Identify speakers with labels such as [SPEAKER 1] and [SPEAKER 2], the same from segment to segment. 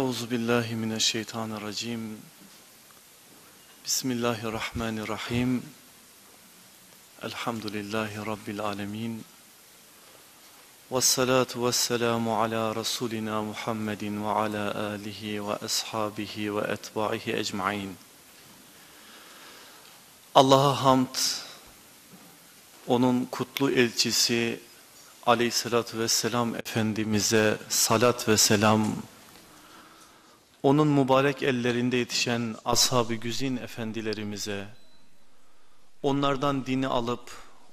[SPEAKER 1] Euzu billahi mineşşeytanirracim. Bismillahirrahmanirrahim. Elhamdülillahi rabbil alamin. Ves salatu vesselamu ala rasulina Muhammedin ve ala alihi ve ashabihi ve etbaihi ecmaîn. Allah'a hamd. Onun kutlu elçisi Aleyhissalatü vesselam Efendimiz'e salat ve selam onun mübarek ellerinde yetişen ashab-ı güzin efendilerimize, onlardan dini alıp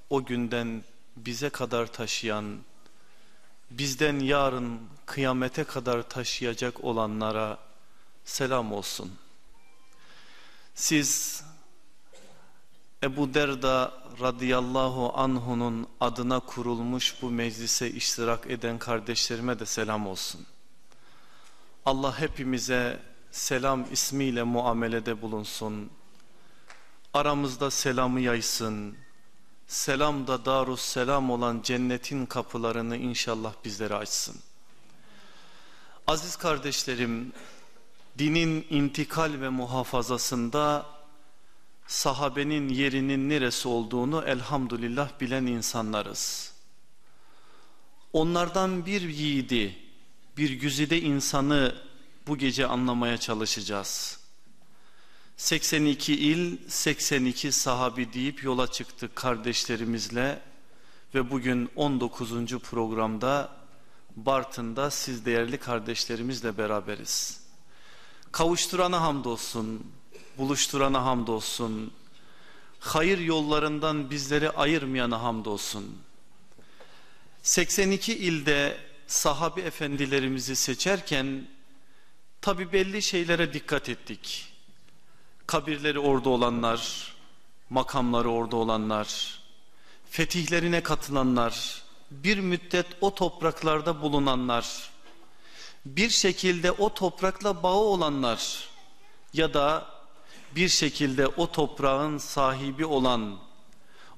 [SPEAKER 1] o günden bize kadar taşıyan, bizden yarın kıyamete kadar taşıyacak olanlara selam olsun. Siz Ebu Derda radıyallahu anhunun adına kurulmuş bu meclise iştirak eden kardeşlerime de selam olsun. Allah hepimize selam ismiyle muamelede bulunsun. Aramızda selamı yaysın. Selam da darus selam olan cennetin kapılarını inşallah bizlere açsın. Aziz kardeşlerim, dinin intikal ve muhafazasında sahabenin yerinin neresi olduğunu elhamdülillah bilen insanlarız. Onlardan bir yiğidi, bir güzide insanı bu gece anlamaya çalışacağız. 82 il, 82 sahabi deyip yola çıktık kardeşlerimizle ve bugün 19. programda Bartın'da siz değerli kardeşlerimizle beraberiz. Kavuşturana hamdolsun, buluşturana hamdolsun, hayır yollarından bizleri ayırmayana hamdolsun. 82 ilde sahabi efendilerimizi seçerken tabi belli şeylere dikkat ettik. Kabirleri orada olanlar, makamları orada olanlar, fetihlerine katılanlar, bir müddet o topraklarda bulunanlar, bir şekilde o toprakla bağı olanlar ya da bir şekilde o toprağın sahibi olan,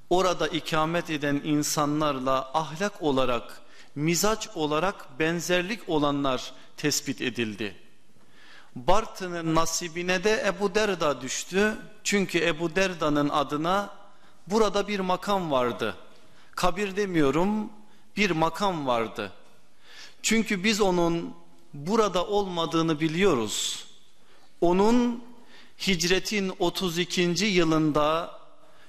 [SPEAKER 1] orada ikamet eden insanlarla ahlak olarak mizaç olarak benzerlik olanlar tespit edildi. Bartın'ın nasibine de Ebu Derda düştü. Çünkü Ebu Derda'nın adına burada bir makam vardı. Kabir demiyorum bir makam vardı. Çünkü biz onun burada olmadığını biliyoruz. Onun hicretin 32. yılında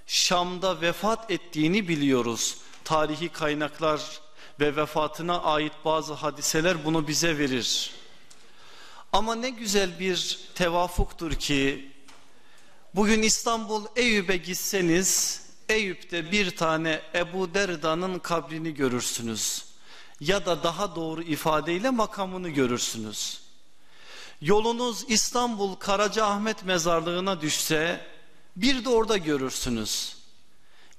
[SPEAKER 1] Şam'da vefat ettiğini biliyoruz. Tarihi kaynaklar ve vefatına ait bazı hadiseler bunu bize verir. Ama ne güzel bir tevafuktur ki bugün İstanbul Eyüp'e gitseniz Eyüp'te bir tane Ebu Derda'nın kabrini görürsünüz. Ya da daha doğru ifadeyle makamını görürsünüz. Yolunuz İstanbul Karacaahmet mezarlığına düşse bir de orada görürsünüz.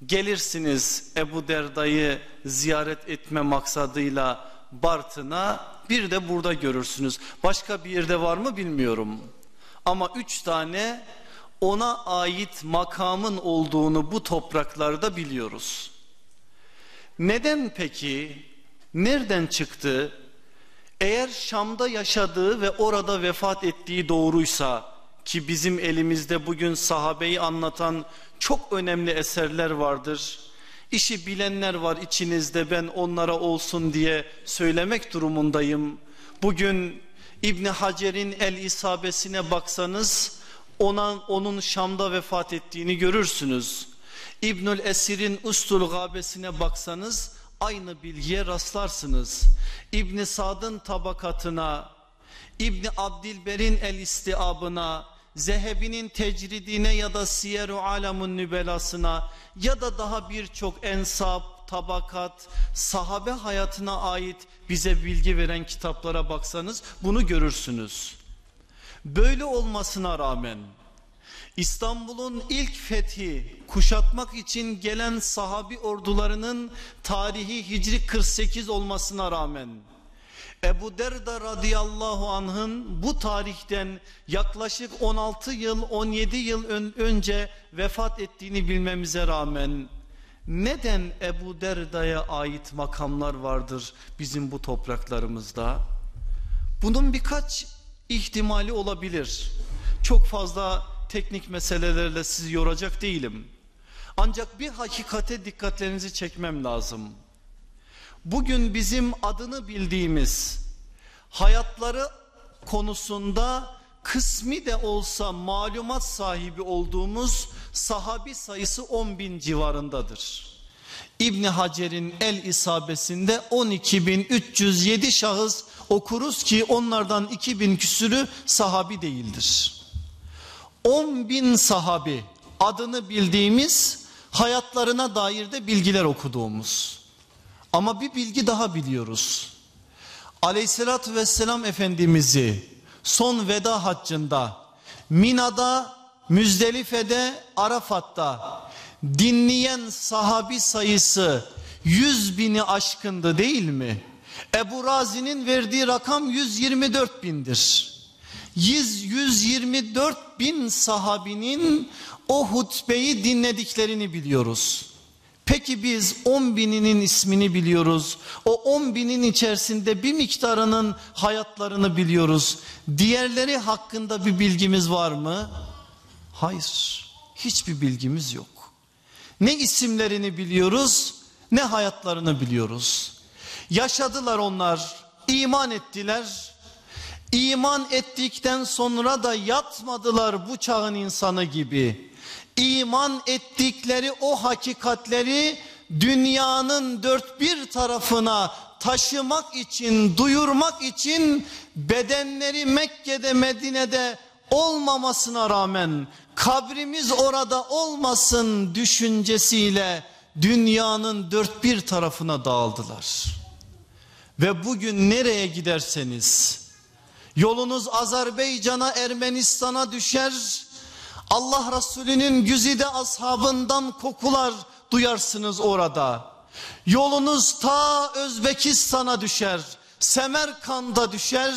[SPEAKER 1] Gelirsiniz Ebu Derda'yı ziyaret etme maksadıyla Bartın'a bir de burada görürsünüz. Başka bir yerde var mı bilmiyorum. Ama üç tane ona ait makamın olduğunu bu topraklarda biliyoruz. Neden peki? Nereden çıktı? Eğer Şam'da yaşadığı ve orada vefat ettiği doğruysa ki bizim elimizde bugün sahabeyi anlatan çok önemli eserler vardır. İşi bilenler var içinizde ben onlara olsun diye söylemek durumundayım. Bugün İbni Hacer'in el isabesine baksanız ona, onun Şam'da vefat ettiğini görürsünüz. İbnül Esir'in Ustul Gabesine baksanız aynı bilgiye rastlarsınız. İbni Sad'ın tabakatına, İbni Abdilber'in el istiabına, Zehebi'nin tecridine ya da Siyer-u Alam'ın nübelasına ya da daha birçok ensap, tabakat, sahabe hayatına ait bize bilgi veren kitaplara baksanız bunu görürsünüz. Böyle olmasına rağmen İstanbul'un ilk fethi kuşatmak için gelen sahabi ordularının tarihi Hicri 48 olmasına rağmen Ebu Derda radıyallahu anh'ın bu tarihten yaklaşık 16 yıl 17 yıl ön, önce vefat ettiğini bilmemize rağmen neden Ebu Derda'ya ait makamlar vardır bizim bu topraklarımızda? Bunun birkaç ihtimali olabilir. Çok fazla teknik meselelerle sizi yoracak değilim. Ancak bir hakikate dikkatlerinizi çekmem lazım. Bugün bizim adını bildiğimiz hayatları konusunda kısmi de olsa malumat sahibi olduğumuz sahabi sayısı 10 bin civarındadır. İbni Hacer'in el isabesinde 12.307 şahıs okuruz ki onlardan 2000 küsürü sahabi değildir. 10 bin sahabi adını bildiğimiz hayatlarına dair de bilgiler okuduğumuz. Ama bir bilgi daha biliyoruz. Aleyhissalatü vesselam Efendimiz'i son veda haccında Mina'da, Müzdelife'de, Arafat'ta dinleyen sahabi sayısı yüz bini aşkındı değil mi? Ebu Razi'nin verdiği rakam 124 bindir. 124 bin sahabinin o hutbeyi dinlediklerini biliyoruz. Peki biz 10 bininin ismini biliyoruz. O 10 binin içerisinde bir miktarının hayatlarını biliyoruz. Diğerleri hakkında bir bilgimiz var mı? Hayır. Hiçbir bilgimiz yok. Ne isimlerini biliyoruz ne hayatlarını biliyoruz. Yaşadılar onlar, iman ettiler. İman ettikten sonra da yatmadılar bu çağın insanı gibi. İman ettikleri o hakikatleri dünyanın dört bir tarafına taşımak için, duyurmak için bedenleri Mekke'de, Medine'de olmamasına rağmen kabrimiz orada olmasın düşüncesiyle dünyanın dört bir tarafına dağıldılar. Ve bugün nereye giderseniz yolunuz Azerbaycan'a Ermenistan'a düşer Allah Resulü'nün güzide ashabından kokular duyarsınız orada. Yolunuz ta Özbekistan'a düşer. Semerkand'a düşer.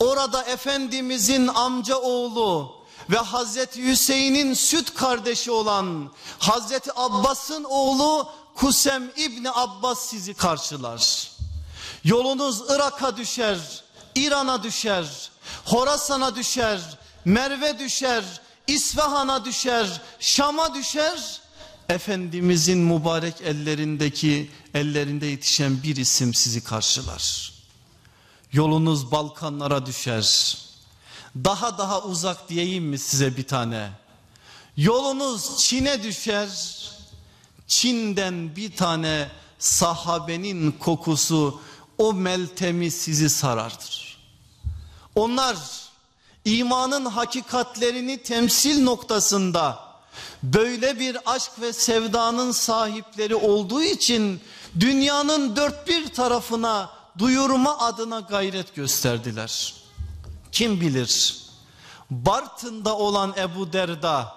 [SPEAKER 1] Orada Efendimizin amca oğlu ve Hazreti Hüseyin'in süt kardeşi olan Hazreti Abbas'ın oğlu Kusem İbni Abbas sizi karşılar. Yolunuz Irak'a düşer, İran'a düşer, Horasan'a düşer, Merve düşer, İsfahan'a düşer, Şam'a düşer. Efendimizin mübarek ellerindeki ellerinde yetişen bir isim sizi karşılar. Yolunuz Balkanlara düşer. Daha daha uzak diyeyim mi size bir tane? Yolunuz Çin'e düşer. Çin'den bir tane sahabenin kokusu o meltemi sizi sarardır. Onlar imanın hakikatlerini temsil noktasında böyle bir aşk ve sevdanın sahipleri olduğu için dünyanın dört bir tarafına duyurma adına gayret gösterdiler. Kim bilir Bartın'da olan Ebu Derda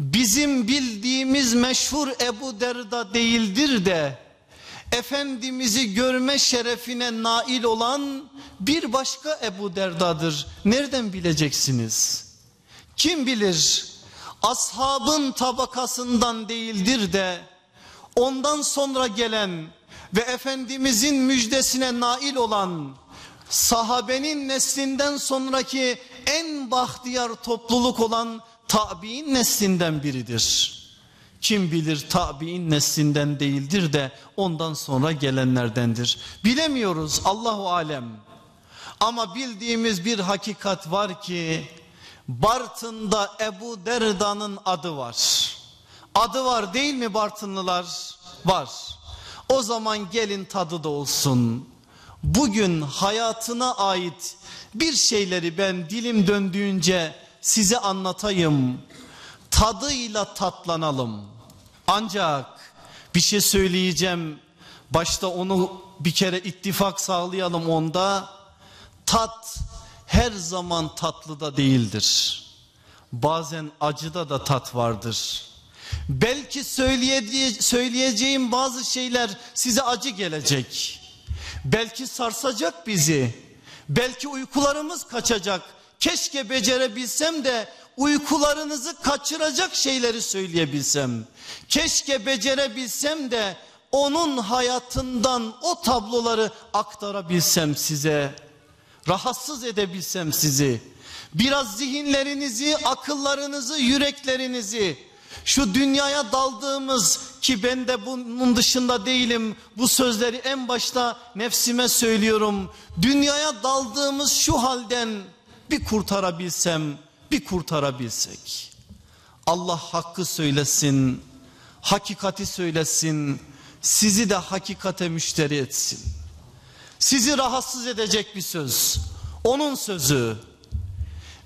[SPEAKER 1] bizim bildiğimiz meşhur Ebu Derda değildir de Efendimiz'i görme şerefine nail olan bir başka Ebu Derda'dır. Nereden bileceksiniz? Kim bilir ashabın tabakasından değildir de ondan sonra gelen ve Efendimizin müjdesine nail olan sahabenin neslinden sonraki en bahtiyar topluluk olan tabi'in neslinden biridir. Kim bilir tabi'in neslinden değildir de ondan sonra gelenlerdendir. Bilemiyoruz Allahu alem. Ama bildiğimiz bir hakikat var ki Bartın'da Ebu Derda'nın adı var. Adı var değil mi Bartınlılar? Var. O zaman gelin tadı da olsun. Bugün hayatına ait bir şeyleri ben dilim döndüğünce size anlatayım. Tadıyla tatlanalım. Ancak bir şey söyleyeceğim. Başta onu bir kere ittifak sağlayalım onda. Tat her zaman tatlı da değildir. Bazen acıda da tat vardır. Belki söyleyeceğim bazı şeyler size acı gelecek. Belki sarsacak bizi. Belki uykularımız kaçacak. Keşke becerebilsem de uykularınızı kaçıracak şeyleri söyleyebilsem. Keşke becerebilsem de onun hayatından o tabloları aktarabilsem size. Rahatsız edebilsem sizi. Biraz zihinlerinizi, akıllarınızı, yüreklerinizi şu dünyaya daldığımız ki ben de bunun dışında değilim. Bu sözleri en başta nefsime söylüyorum. Dünyaya daldığımız şu halden bir kurtarabilsem, bir kurtarabilsek. Allah hakkı söylesin, hakikati söylesin, sizi de hakikate müşteri etsin. Sizi rahatsız edecek bir söz. Onun sözü.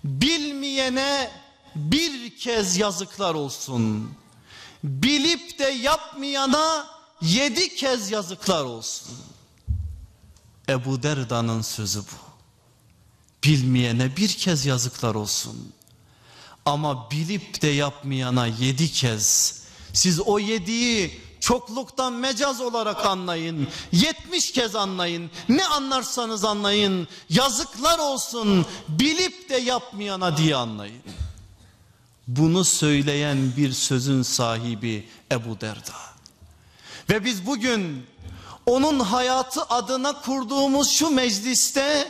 [SPEAKER 1] Bilmeyene bir kez yazıklar olsun. Bilip de yapmayana yedi kez yazıklar olsun. Ebu Derda'nın sözü bu. Bilmeyene bir kez yazıklar olsun. Ama bilip de yapmayana yedi kez. Siz o yediği çokluktan mecaz olarak anlayın. Yetmiş kez anlayın. Ne anlarsanız anlayın. Yazıklar olsun bilip de yapmayana diye anlayın. Bunu söyleyen bir sözün sahibi Ebu Derda. Ve biz bugün onun hayatı adına kurduğumuz şu mecliste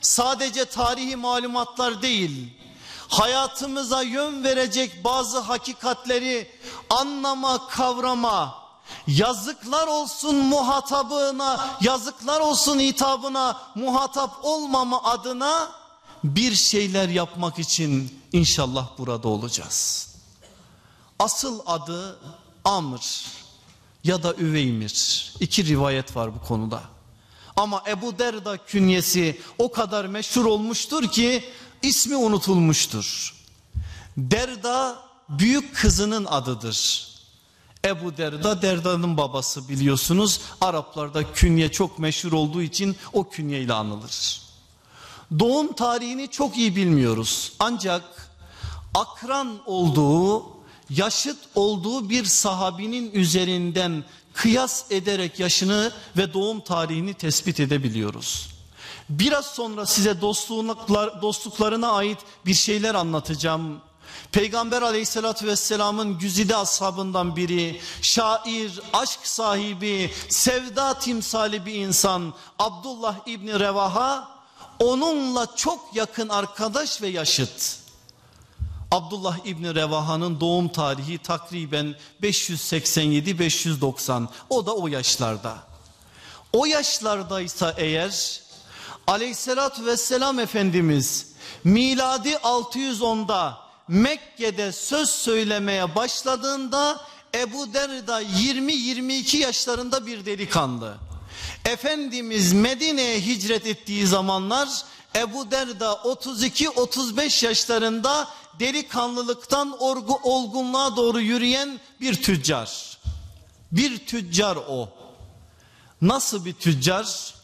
[SPEAKER 1] sadece tarihi malumatlar değil, hayatımıza yön verecek bazı hakikatleri anlama, kavrama, yazıklar olsun muhatabına, yazıklar olsun hitabına muhatap olmama adına bir şeyler yapmak için inşallah burada olacağız. Asıl adı Amr ya da Üveymir. İki rivayet var bu konuda. Ama Ebu Derda künyesi o kadar meşhur olmuştur ki ismi unutulmuştur. Derda büyük kızının adıdır. Ebu Derda Derda'nın babası biliyorsunuz. Araplarda künye çok meşhur olduğu için o künyeyle anılır. Doğum tarihini çok iyi bilmiyoruz. Ancak akran olduğu, yaşıt olduğu bir sahabinin üzerinden kıyas ederek yaşını ve doğum tarihini tespit edebiliyoruz. Biraz sonra size dostluklar, dostluklarına ait bir şeyler anlatacağım. Peygamber aleyhissalatü vesselamın güzide ashabından biri, şair, aşk sahibi, sevda timsali bir insan Abdullah İbni Revaha onunla çok yakın arkadaş ve yaşıt. Abdullah İbni Revaha'nın doğum tarihi takriben 587-590 o da o yaşlarda. O yaşlardaysa eğer aleyhissalatü vesselam Efendimiz miladi 610'da Mekke'de söz söylemeye başladığında Ebu Derda 20-22 yaşlarında bir delikanlı. Efendimiz Medine'ye hicret ettiği zamanlar Ebu Derda 32-35 yaşlarında delikanlılıktan orgu, olgunluğa doğru yürüyen bir tüccar. Bir tüccar o. Nasıl bir tüccar?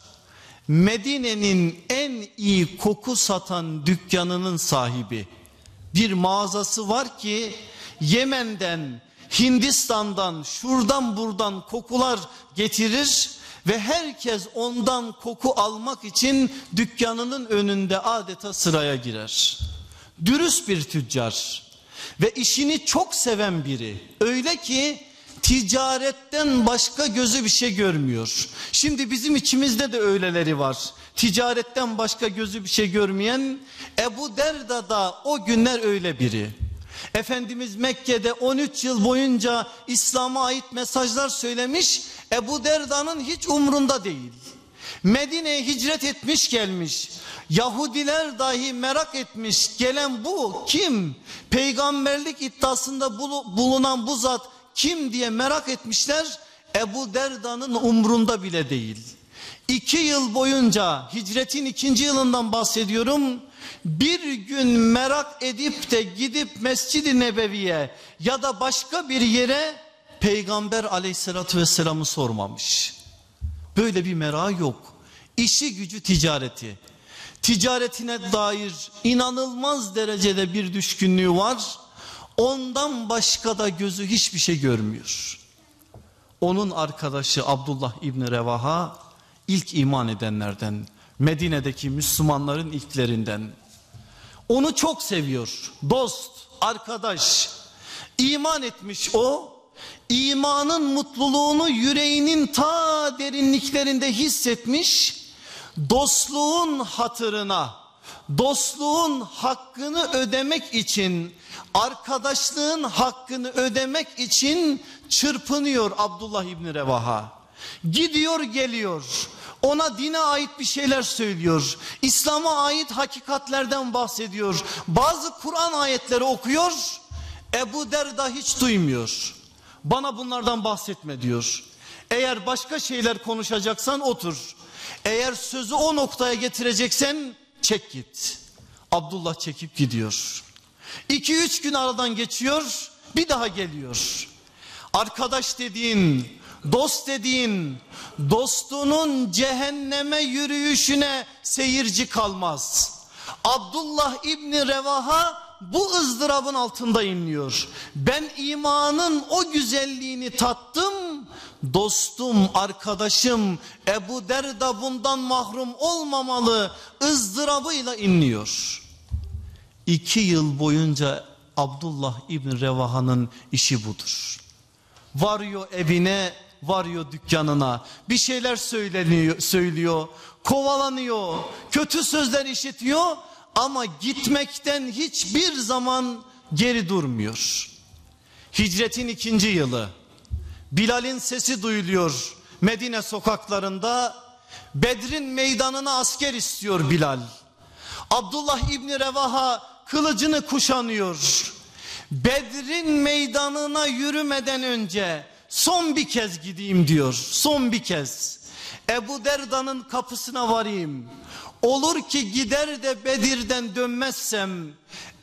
[SPEAKER 1] Medine'nin en iyi koku satan dükkanının sahibi. Bir mağazası var ki Yemen'den, Hindistan'dan, şuradan buradan kokular getirir ve herkes ondan koku almak için dükkanının önünde adeta sıraya girer. Dürüst bir tüccar ve işini çok seven biri. Öyle ki ticaretten başka gözü bir şey görmüyor. Şimdi bizim içimizde de öyleleri var. Ticaretten başka gözü bir şey görmeyen Ebu Derda da o günler öyle biri. Efendimiz Mekke'de 13 yıl boyunca İslam'a ait mesajlar söylemiş. Ebu Derda'nın hiç umrunda değil. Medine'ye hicret etmiş gelmiş. Yahudiler dahi merak etmiş. Gelen bu kim? Peygamberlik iddiasında bulunan bu zat kim diye merak etmişler. Ebu Derda'nın umrunda bile değil. İki yıl boyunca hicretin ikinci yılından bahsediyorum. Bir gün merak edip de gidip Mescid-i Nebevi'ye ya da başka bir yere Peygamber aleyhissalatü vesselam'ı sormamış. Böyle bir merak yok. İşi gücü ticareti. Ticaretine dair inanılmaz derecede bir düşkünlüğü var. Ondan başka da gözü hiçbir şey görmüyor. Onun arkadaşı Abdullah İbni Revaha ilk iman edenlerden. Medine'deki Müslümanların ilklerinden. Onu çok seviyor. Dost, arkadaş. İman etmiş o. İmanın mutluluğunu yüreğinin ta derinliklerinde hissetmiş. dostluğun hatırına, dostluğun hakkını ödemek için, arkadaşlığın hakkını ödemek için çırpınıyor Abdullah İbni Revaha. Gidiyor geliyor. Ona dine ait bir şeyler söylüyor. İslam'a ait hakikatlerden bahsediyor. Bazı Kur'an ayetleri okuyor. Ebu Derda hiç duymuyor. Bana bunlardan bahsetme diyor. Eğer başka şeyler konuşacaksan otur. Eğer sözü o noktaya getireceksen çek git. Abdullah çekip gidiyor. İki üç gün aradan geçiyor bir daha geliyor. Arkadaş dediğin, dost dediğin, dostunun cehenneme yürüyüşüne seyirci kalmaz. Abdullah İbni Revaha bu ızdırabın altında inliyor. Ben imanın o güzelliğini tattım. Dostum, arkadaşım Ebu Derda bundan mahrum olmamalı ızdırabıyla inliyor. İki yıl boyunca Abdullah İbni Revaha'nın işi budur. Varıyor evine, varıyor dükkanına. Bir şeyler söyleniyor, söylüyor, kovalanıyor, kötü sözler işitiyor ama gitmekten hiçbir zaman geri durmuyor. Hicretin ikinci yılı Bilal'in sesi duyuluyor Medine sokaklarında Bedrin meydanına asker istiyor Bilal. Abdullah İbni Revaha kılıcını kuşanıyor. Bedrin meydanına yürümeden önce son bir kez gideyim diyor. Son bir kez. Ebu Derda'nın kapısına varayım. Olur ki gider de Bedir'den dönmezsem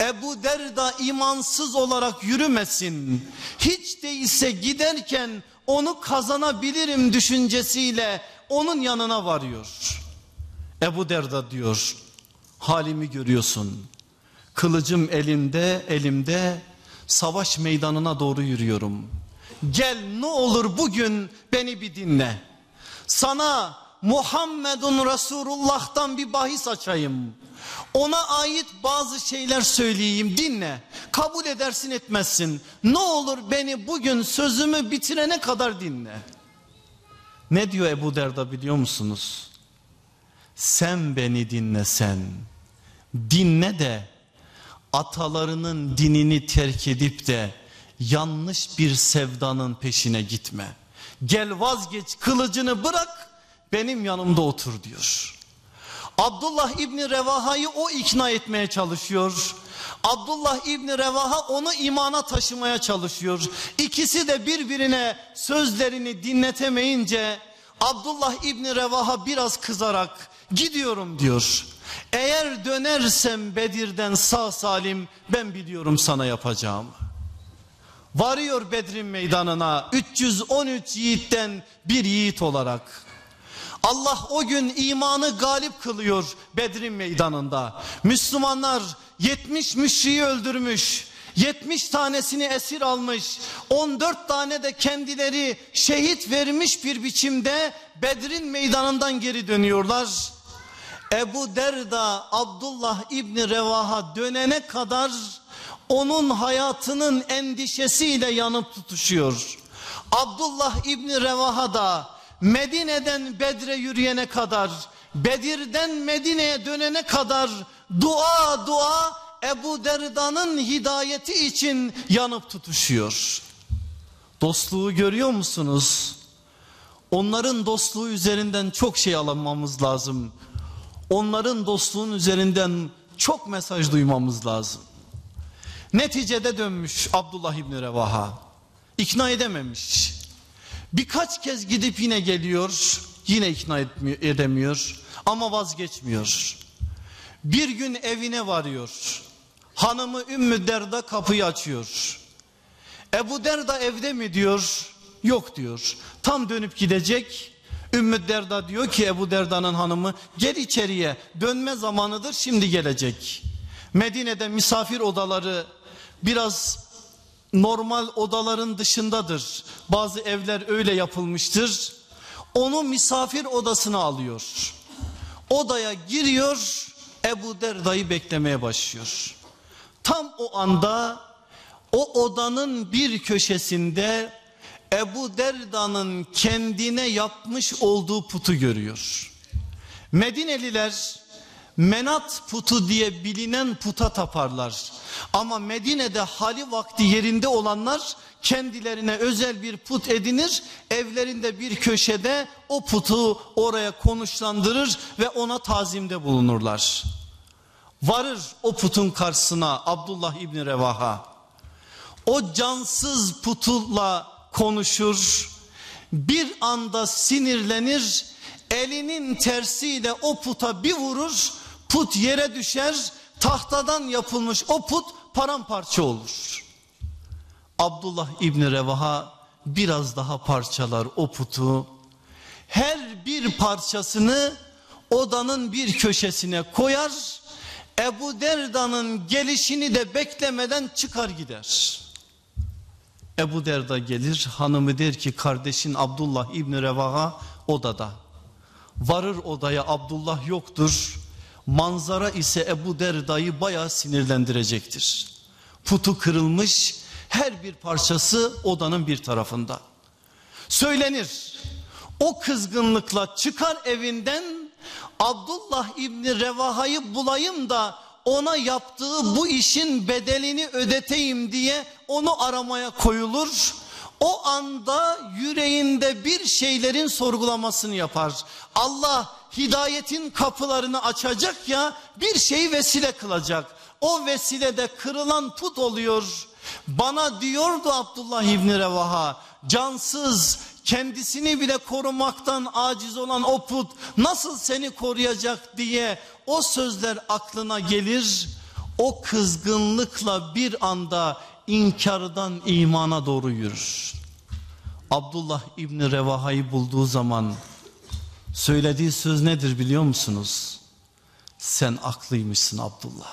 [SPEAKER 1] Ebu Derda imansız olarak yürümesin. Hiç değilse giderken onu kazanabilirim düşüncesiyle onun yanına varıyor. Ebu Derda diyor halimi görüyorsun. Kılıcım elimde elimde savaş meydanına doğru yürüyorum. Gel ne olur bugün beni bir dinle. Sana Muhammedun Resulullah'tan bir bahis açayım. Ona ait bazı şeyler söyleyeyim dinle. Kabul edersin etmezsin. Ne olur beni bugün sözümü bitirene kadar dinle. Ne diyor Ebu Derda biliyor musunuz? Sen beni dinle sen. Dinle de atalarının dinini terk edip de yanlış bir sevdanın peşine gitme. Gel vazgeç kılıcını bırak benim yanımda otur diyor. Abdullah İbni Revaha'yı o ikna etmeye çalışıyor. Abdullah İbni Revaha onu imana taşımaya çalışıyor. İkisi de birbirine sözlerini dinletemeyince Abdullah İbni Revaha biraz kızarak gidiyorum diyor. Eğer dönersem Bedir'den sağ salim ben biliyorum sana yapacağım. Varıyor Bedir'in meydanına 313 yiğitten bir yiğit olarak. Allah o gün imanı galip kılıyor Bedir'in meydanında. Müslümanlar 70 müşriyi öldürmüş. 70 tanesini esir almış. 14 tane de kendileri şehit vermiş bir biçimde Bedir'in meydanından geri dönüyorlar. Ebu Derda Abdullah İbni Revaha dönene kadar onun hayatının endişesiyle yanıp tutuşuyor. Abdullah İbni Revaha da Medine'den Bedre yürüyene kadar, Bedir'den Medine'ye dönene kadar dua dua Ebu Derda'nın hidayeti için yanıp tutuşuyor. Dostluğu görüyor musunuz? Onların dostluğu üzerinden çok şey almamız lazım. Onların dostluğun üzerinden çok mesaj duymamız lazım. Neticede dönmüş Abdullah İbni Revaha. İkna edememiş. Birkaç kez gidip yine geliyor. Yine ikna edemiyor. Ama vazgeçmiyor. Bir gün evine varıyor. Hanımı Ümmü Derda kapıyı açıyor. Ebu Derda evde mi diyor. Yok diyor. Tam dönüp gidecek. Ümmü Derda diyor ki Ebu Derda'nın hanımı gel içeriye dönme zamanıdır şimdi gelecek. Medine'de misafir odaları biraz normal odaların dışındadır. Bazı evler öyle yapılmıştır. Onu misafir odasına alıyor. Odaya giriyor Ebu Derda'yı beklemeye başlıyor. Tam o anda o odanın bir köşesinde Ebu Derda'nın kendine yapmış olduğu putu görüyor. Medineliler menat putu diye bilinen puta taparlar. Ama Medine'de hali vakti yerinde olanlar kendilerine özel bir put edinir. Evlerinde bir köşede o putu oraya konuşlandırır ve ona tazimde bulunurlar. Varır o putun karşısına Abdullah İbni Revaha. O cansız putula konuşur. Bir anda sinirlenir. Elinin tersiyle o puta bir vurur. Put yere düşer. Tahtadan yapılmış o put paramparça olur. Abdullah İbni Revaha biraz daha parçalar o putu. Her bir parçasını odanın bir köşesine koyar. Ebu Derda'nın gelişini de beklemeden çıkar gider. Ebu Derda gelir hanımı der ki kardeşin Abdullah İbni Revaha odada. Varır odaya Abdullah yoktur. Manzara ise Ebu Derda'yı bayağı sinirlendirecektir. Putu kırılmış her bir parçası odanın bir tarafında. Söylenir o kızgınlıkla çıkar evinden Abdullah İbni Revaha'yı bulayım da ona yaptığı bu işin bedelini ödeteyim diye onu aramaya koyulur. O anda yüreğinde bir şeylerin sorgulamasını yapar. Allah hidayetin kapılarını açacak ya bir şey vesile kılacak. O vesilede kırılan put oluyor. Bana diyordu Abdullah İbni Revaha cansız kendisini bile korumaktan aciz olan o put nasıl seni koruyacak diye o sözler aklına gelir. O kızgınlıkla bir anda inkardan imana doğru yürür. Abdullah İbni Revaha'yı bulduğu zaman söylediği söz nedir biliyor musunuz? Sen aklıymışsın Abdullah.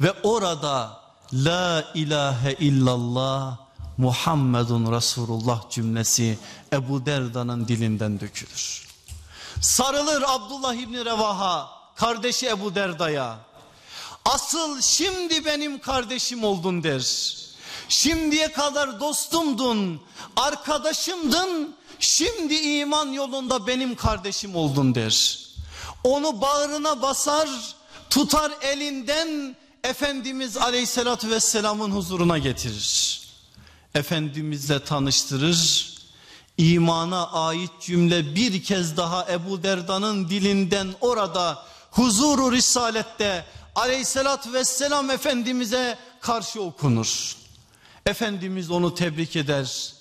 [SPEAKER 1] Ve orada La ilahe illallah Muhammedun Resulullah cümlesi Ebu Derda'nın dilinden dökülür. Sarılır Abdullah İbni Revaha kardeşi Ebu Derda'ya. Asıl şimdi benim kardeşim oldun der. Şimdiye kadar dostumdun, arkadaşımdın, şimdi iman yolunda benim kardeşim oldun der. Onu bağrına basar, tutar elinden Efendimiz Aleyhisselatü Vesselam'ın huzuruna getirir. Efendimizle tanıştırır. İmana ait cümle bir kez daha Ebu Derda'nın dilinden orada huzuru risalette aleyhissalatü vesselam Efendimiz'e karşı okunur. Efendimiz onu tebrik eder.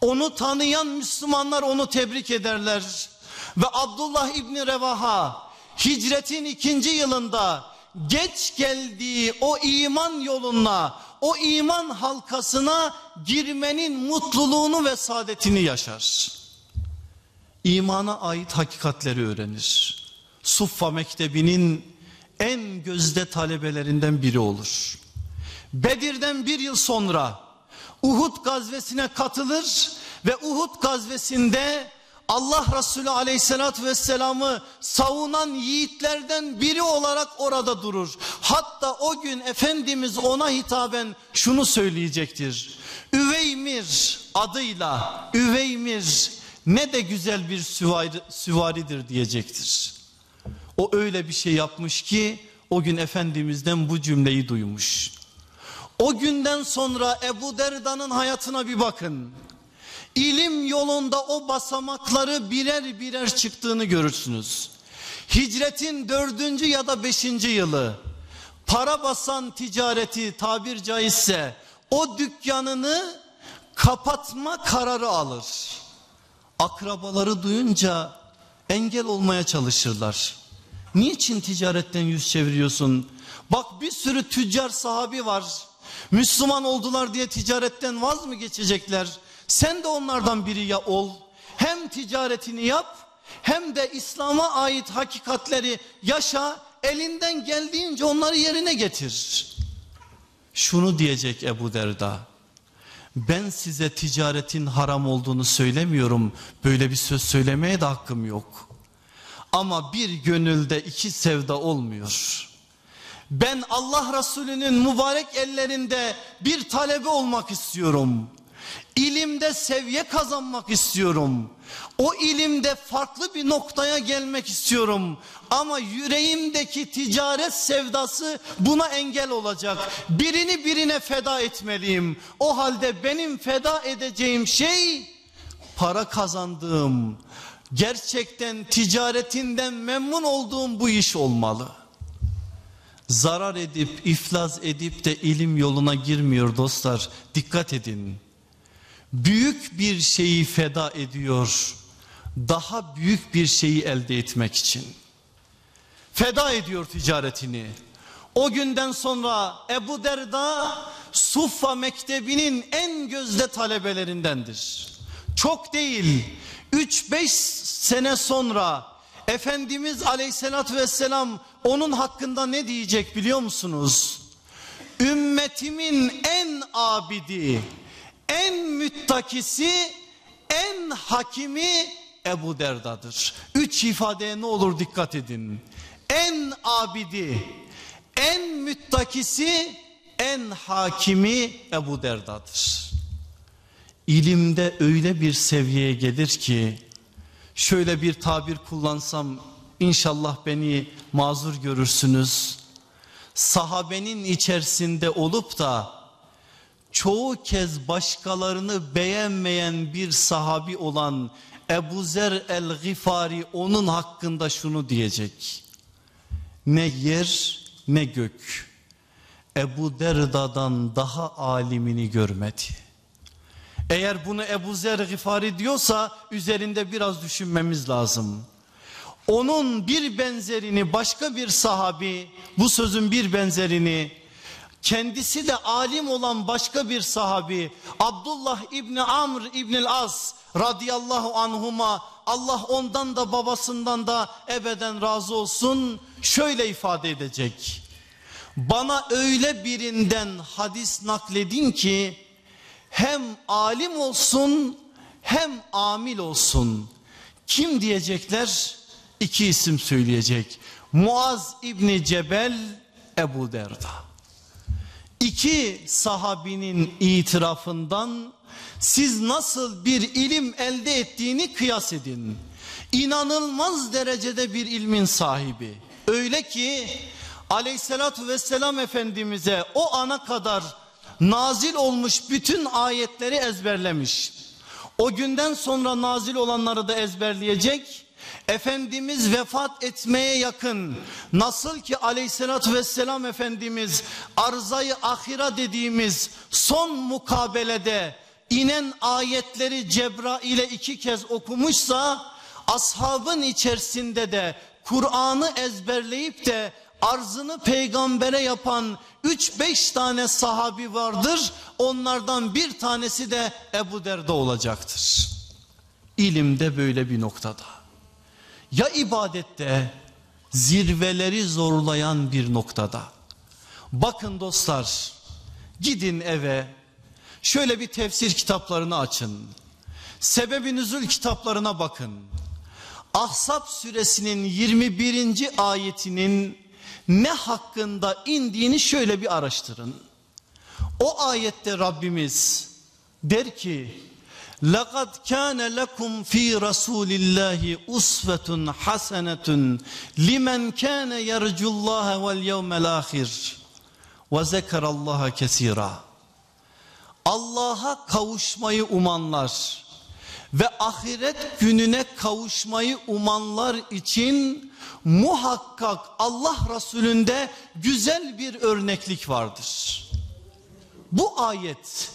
[SPEAKER 1] Onu tanıyan Müslümanlar onu tebrik ederler. Ve Abdullah İbni Revaha hicretin ikinci yılında geç geldiği o iman yoluna, o iman halkasına girmenin mutluluğunu ve saadetini yaşar. İmana ait hakikatleri öğrenir. Suffa Mektebi'nin en gözde talebelerinden biri olur. Bedir'den bir yıl sonra Uhud gazvesine katılır ve Uhud gazvesinde Allah Resulü aleyhissalatü vesselamı savunan yiğitlerden biri olarak orada durur. Hatta o gün Efendimiz ona hitaben şunu söyleyecektir. Üveymir adıyla Üveymir ne de güzel bir süvari, süvaridir diyecektir. O öyle bir şey yapmış ki o gün Efendimiz'den bu cümleyi duymuş. O günden sonra Ebu Derda'nın hayatına bir bakın. İlim yolunda o basamakları birer birer çıktığını görürsünüz. Hicretin dördüncü ya da beşinci yılı para basan ticareti tabir caizse o dükkanını kapatma kararı alır. Akrabaları duyunca engel olmaya çalışırlar. Niçin ticaretten yüz çeviriyorsun? Bak bir sürü tüccar sahabi var. Müslüman oldular diye ticaretten vaz mı geçecekler? Sen de onlardan biri ya ol. Hem ticaretini yap hem de İslam'a ait hakikatleri yaşa. Elinden geldiğince onları yerine getir. Şunu diyecek Ebu Derda. Ben size ticaretin haram olduğunu söylemiyorum. Böyle bir söz söylemeye de hakkım yok. Ama bir gönülde iki sevda olmuyor. Ben Allah Resulü'nün mübarek ellerinde bir talebe olmak istiyorum.
[SPEAKER 2] İlimde seviye kazanmak istiyorum. O ilimde farklı bir noktaya gelmek istiyorum. Ama yüreğimdeki ticaret sevdası buna engel olacak. Birini birine feda etmeliyim. O halde benim feda edeceğim şey para kazandığım, gerçekten ticaretinden memnun olduğum bu iş olmalı. Zarar edip iflas edip de ilim yoluna girmiyor dostlar. Dikkat edin. Büyük bir şeyi feda ediyor. Daha büyük bir şeyi elde etmek için. Feda ediyor ticaretini. O günden sonra Ebu Derda Suffa Mektebi'nin en gözde talebelerindendir. Çok değil 3-5 sene sonra Efendimiz aleyhissalatü vesselam onun hakkında ne diyecek biliyor musunuz? Ümmetimin en abidi, en müttakisi, en hakimi Ebu Derda'dır. Üç ifadeye ne olur dikkat edin. En abidi, en müttakisi, en hakimi Ebu Derda'dır. İlimde öyle bir seviyeye gelir ki şöyle bir tabir kullansam inşallah beni mazur görürsünüz. Sahabenin içerisinde olup da çoğu kez başkalarını beğenmeyen bir sahabi olan Ebu Zer el-Gifari onun hakkında şunu diyecek. Ne yer ne gök Ebu Derda'dan daha alimini görmedi. Eğer bunu Ebu Zer Gıfari diyorsa üzerinde biraz düşünmemiz lazım. Onun bir benzerini başka bir sahabi bu sözün bir benzerini kendisi de alim olan başka bir sahabi Abdullah İbni Amr İbnil As radıyallahu anhuma Allah ondan da babasından da ebeden razı olsun şöyle ifade edecek. Bana öyle birinden hadis nakledin ki hem alim olsun hem amil olsun. Kim diyecekler? İki isim söyleyecek. Muaz İbni Cebel, Ebu Derda. İki sahabinin itirafından siz nasıl bir ilim elde ettiğini kıyas edin. İnanılmaz derecede bir ilmin sahibi. Öyle ki aleyhissalatü vesselam efendimize o ana kadar nazil olmuş bütün ayetleri ezberlemiş. O günden sonra nazil olanları da ezberleyecek. Efendimiz vefat etmeye yakın nasıl ki aleyhissalatü vesselam Efendimiz arzayı ahira dediğimiz son mukabelede inen ayetleri Cebrail'e iki kez okumuşsa ashabın içerisinde de Kur'an'ı ezberleyip de arzını peygambere yapan 3-5 tane sahabi vardır. Onlardan bir tanesi de Ebu Derda olacaktır. İlimde böyle bir noktada. Ya ibadette zirveleri zorlayan bir noktada. Bakın dostlar gidin eve şöyle bir tefsir kitaplarını açın. Sebebi nüzul kitaplarına bakın. Ahzab suresinin 21. ayetinin ne hakkında indiğini şöyle bir araştırın. O ayette Rabbimiz der ki لَقَدْ كَانَ لَكُمْ ف۪ي رَسُولِ اللّٰهِ اُسْوَةٌ حَسَنَةٌ لِمَنْ كَانَ يَرْجُ اللّٰهَ وَالْيَوْمَ الْآخِرِ وَذَكَرَ اللّٰهَ كَثِيرًا Allah'a kavuşmayı umanlar ve ahiret gününe kavuşmayı umanlar için muhakkak Allah Resulü'nde güzel bir örneklik vardır. Bu ayet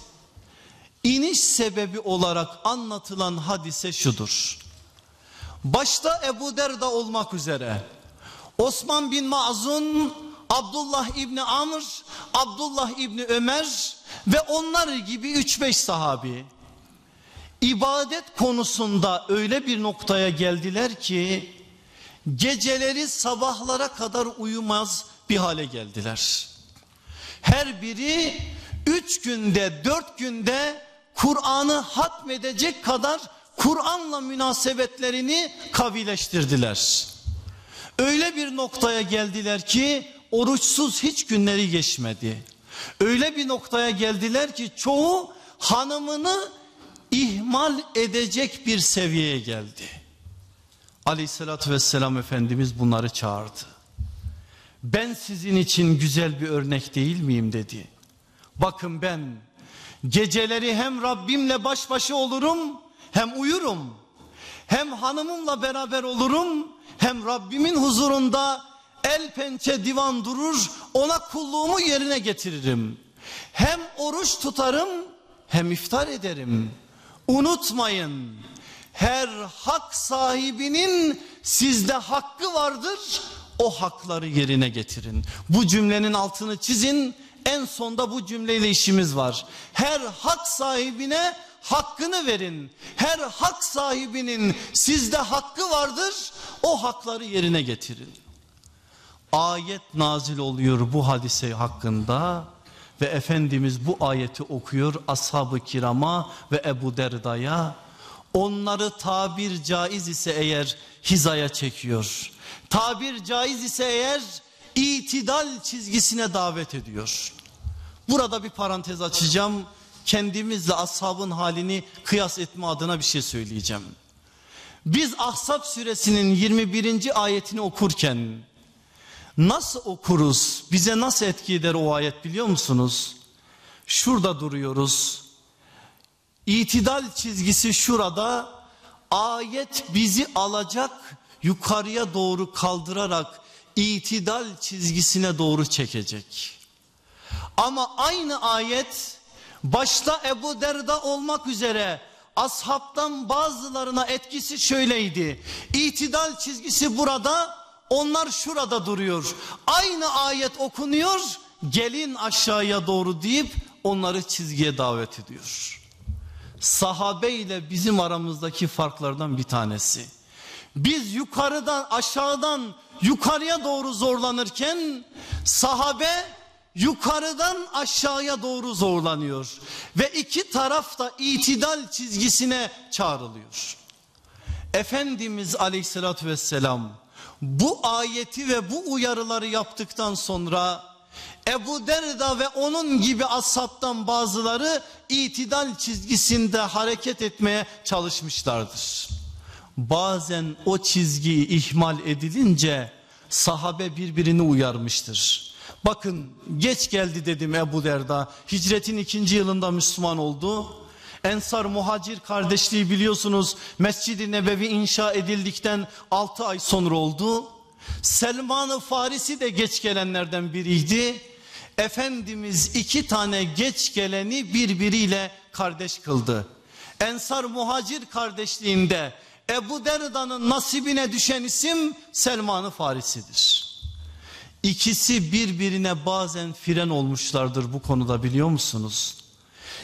[SPEAKER 2] iniş sebebi olarak anlatılan hadise şudur. Başta Ebu Derda olmak üzere Osman bin Mazun, Abdullah İbni Amr, Abdullah İbni Ömer ve onlar gibi 3-5 sahabi ibadet konusunda öyle bir noktaya geldiler ki geceleri sabahlara kadar uyumaz bir hale geldiler. Her biri üç günde dört günde Kur'an'ı hatmedecek kadar Kur'an'la münasebetlerini kavileştirdiler. Öyle bir noktaya geldiler ki oruçsuz hiç günleri geçmedi. Öyle bir noktaya geldiler ki çoğu hanımını ihmal edecek bir seviyeye geldi. Aleyhissalatü vesselam Efendimiz bunları çağırdı. Ben sizin için güzel bir örnek değil miyim dedi. Bakın ben geceleri hem Rabbimle baş başa olurum hem uyurum. Hem hanımımla beraber olurum hem Rabbimin huzurunda el pençe divan durur ona kulluğumu yerine getiririm. Hem oruç tutarım hem iftar ederim. Unutmayın her hak sahibinin sizde hakkı vardır. O hakları yerine getirin. Bu cümlenin altını çizin. En sonda bu cümleyle işimiz var. Her hak sahibine hakkını verin. Her hak sahibinin sizde hakkı vardır. O hakları yerine getirin. Ayet nazil oluyor bu hadise hakkında ve Efendimiz bu ayeti okuyor ashab-ı kirama ve Ebu Derda'ya onları tabir caiz ise eğer hizaya çekiyor. Tabir caiz ise eğer itidal çizgisine davet ediyor. Burada bir parantez açacağım. Kendimizle ashabın halini kıyas etme adına bir şey söyleyeceğim. Biz Ahzab suresinin 21. ayetini okurken nasıl okuruz? Bize nasıl etki eder o ayet biliyor musunuz? Şurada duruyoruz. İtidal çizgisi şurada. Ayet bizi alacak yukarıya doğru kaldırarak itidal çizgisine doğru çekecek. Ama aynı ayet başta Ebu Derda olmak üzere ashabtan bazılarına etkisi şöyleydi. İtidal çizgisi burada onlar şurada duruyor. Aynı ayet okunuyor gelin aşağıya doğru deyip onları çizgiye davet ediyor. Sahabe ile bizim aramızdaki farklardan bir tanesi. Biz yukarıdan aşağıdan yukarıya doğru zorlanırken sahabe yukarıdan aşağıya doğru zorlanıyor. Ve iki taraf da itidal çizgisine çağrılıyor. Efendimiz aleyhissalatü vesselam bu ayeti ve bu uyarıları yaptıktan sonra Ebu Derda ve onun gibi ashabtan bazıları itidal çizgisinde hareket etmeye çalışmışlardır. Bazen o çizgiyi ihmal edilince sahabe birbirini uyarmıştır. Bakın geç geldi dedim Ebu Derda. Hicretin ikinci yılında Müslüman oldu. Ensar muhacir kardeşliği biliyorsunuz Mescid-i Nebevi inşa edildikten 6 ay sonra oldu. Selman-ı Farisi de geç gelenlerden biriydi. Efendimiz iki tane geç geleni birbiriyle kardeş kıldı. Ensar muhacir kardeşliğinde Ebu Derda'nın nasibine düşen isim Selman-ı Farisi'dir. İkisi birbirine bazen fren olmuşlardır bu konuda biliyor musunuz?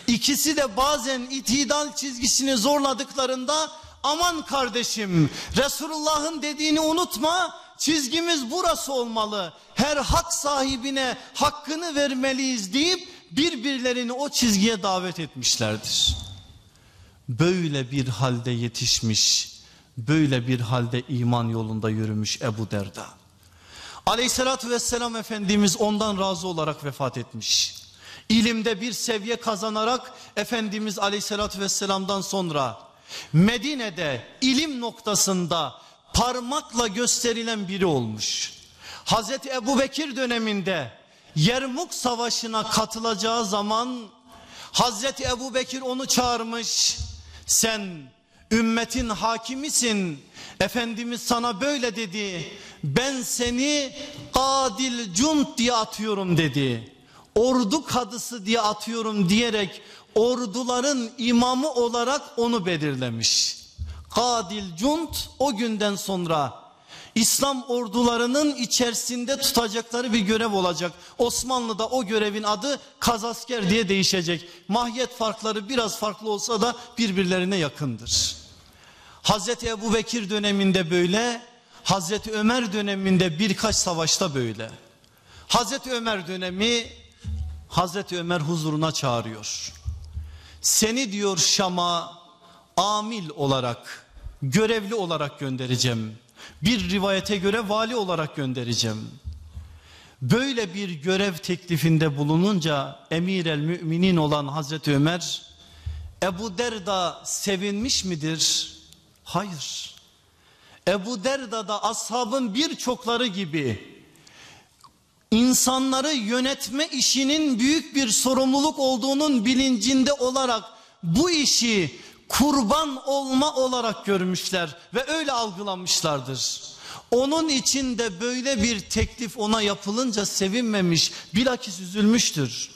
[SPEAKER 2] İkisi de bazen itidal çizgisini zorladıklarında aman kardeşim Resulullah'ın dediğini unutma çizgimiz burası olmalı. Her hak sahibine hakkını vermeliyiz deyip birbirlerini o çizgiye davet etmişlerdir. Böyle bir halde yetişmiş, böyle bir halde iman yolunda yürümüş Ebu Derda. Aleyhissalatü vesselam Efendimiz ondan razı olarak vefat etmiş. İlimde bir seviye kazanarak Efendimiz Aleyhisselatü Vesselam'dan sonra Medine'de ilim noktasında parmakla gösterilen biri olmuş. Hazreti Ebu Bekir döneminde Yermuk Savaşı'na katılacağı zaman Hazreti Ebu Bekir onu çağırmış. Sen ümmetin hakimisin. Efendimiz sana böyle dedi. Ben seni adil cunt diye atıyorum dedi ordu kadısı diye atıyorum diyerek orduların imamı olarak onu belirlemiş. Kadil Cunt o günden sonra İslam ordularının içerisinde tutacakları bir görev olacak. Osmanlı'da o görevin adı kazasker diye değişecek. Mahiyet farkları biraz farklı olsa da birbirlerine yakındır. Hazreti Ebu Bekir döneminde böyle, Hazreti Ömer döneminde birkaç savaşta böyle. Hazreti Ömer dönemi Hazreti Ömer huzuruna çağırıyor. Seni diyor Şam'a amil olarak, görevli olarak göndereceğim. Bir rivayete göre vali olarak göndereceğim. Böyle bir görev teklifinde bulununca emir el müminin olan Hazreti Ömer Ebu Derda sevinmiş midir? Hayır. Ebu Derda da ashabın birçokları gibi insanları yönetme işinin büyük bir sorumluluk olduğunun bilincinde olarak bu işi kurban olma olarak görmüşler ve öyle algılamışlardır. Onun için de böyle bir teklif ona yapılınca sevinmemiş, bilakis üzülmüştür.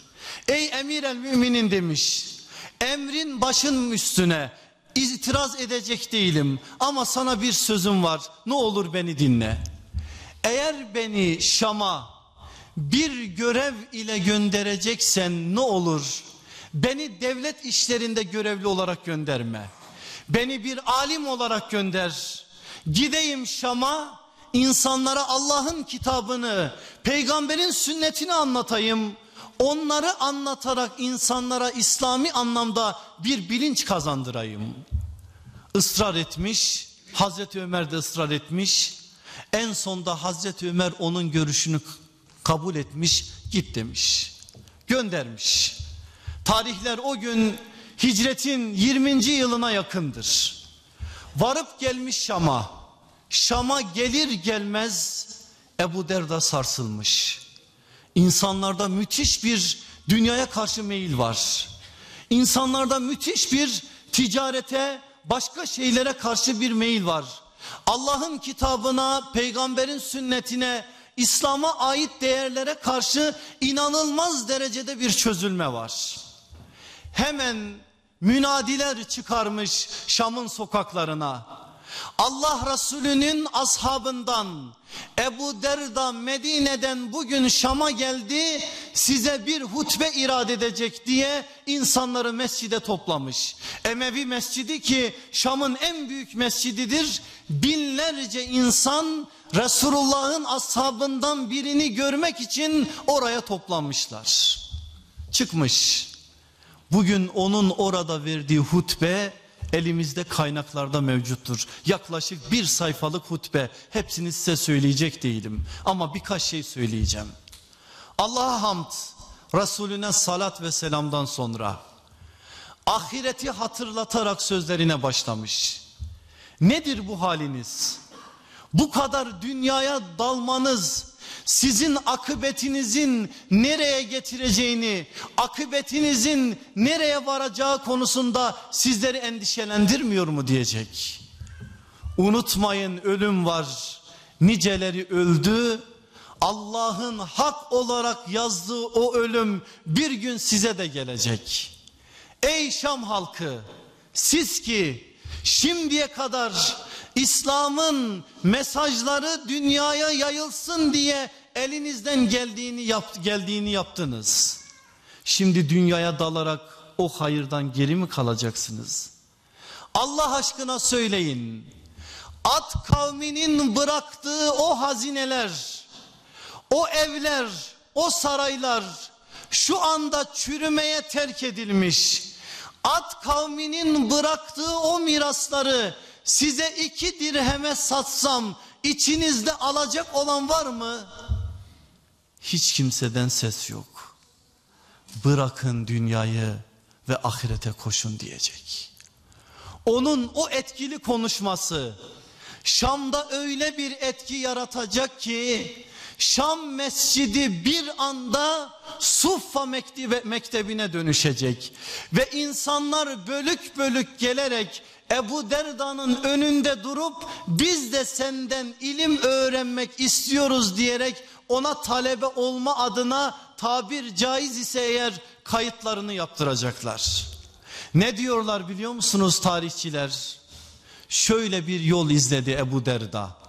[SPEAKER 2] Ey emir el müminin demiş, emrin başın üstüne itiraz edecek değilim ama sana bir sözüm var ne olur beni dinle. Eğer beni Şam'a bir görev ile göndereceksen ne olur beni devlet işlerinde görevli olarak gönderme. Beni bir alim olarak gönder. Gideyim Şam'a insanlara Allah'ın kitabını, peygamberin sünnetini anlatayım. Onları anlatarak insanlara İslami anlamda bir bilinç kazandırayım. Israr etmiş, Hazreti Ömer de ısrar etmiş. En sonda Hazreti Ömer onun görüşünü kabul etmiş, git demiş. Göndermiş. Tarihler o gün hicretin 20. yılına yakındır. Varıp gelmiş Şam'a. Şam'a gelir gelmez Ebu Derda sarsılmış. İnsanlarda müthiş bir dünyaya karşı meyil var. İnsanlarda müthiş bir ticarete, başka şeylere karşı bir meyil var. Allah'ın kitabına, peygamberin sünnetine, İslam'a ait değerlere karşı inanılmaz derecede bir çözülme var. Hemen münadiler çıkarmış Şam'ın sokaklarına. Allah Resulü'nün ashabından Ebu Derda Medine'den bugün Şam'a geldi size bir hutbe irade edecek diye insanları mescide toplamış. Emevi mescidi ki Şam'ın en büyük mescididir. Binlerce insan Resulullah'ın ashabından birini görmek için oraya toplanmışlar. Çıkmış. Bugün onun orada verdiği hutbe elimizde kaynaklarda mevcuttur. Yaklaşık bir sayfalık hutbe hepsini size söyleyecek değilim ama birkaç şey söyleyeceğim. Allah'a hamd Resulüne salat ve selamdan sonra ahireti hatırlatarak sözlerine başlamış. Nedir bu haliniz? Bu kadar dünyaya dalmanız sizin akıbetinizin nereye getireceğini, akıbetinizin nereye varacağı konusunda sizleri endişelendirmiyor mu diyecek. Unutmayın ölüm var. Niceleri öldü. Allah'ın hak olarak yazdığı o ölüm bir gün size de gelecek. Ey Şam halkı siz ki şimdiye kadar İslam'ın mesajları dünyaya yayılsın diye elinizden geldiğini yap, geldiğini yaptınız. Şimdi dünyaya dalarak o hayırdan geri mi kalacaksınız? Allah aşkına söyleyin. At kavminin bıraktığı o hazineler, o evler, o saraylar şu anda çürümeye terk edilmiş. At kavminin bıraktığı o mirasları size iki dirheme satsam içinizde alacak olan var mı? Hiç kimseden ses yok. Bırakın dünyayı ve ahirete koşun diyecek. Onun o etkili konuşması Şam'da öyle bir etki yaratacak ki Şam mescidi bir anda Suffa mektebine dönüşecek ve insanlar bölük bölük gelerek Ebu Derda'nın önünde durup biz de senden ilim öğrenmek istiyoruz diyerek ona talebe olma adına tabir caiz ise eğer kayıtlarını yaptıracaklar. Ne diyorlar biliyor musunuz tarihçiler? Şöyle bir yol izledi Ebu Derda.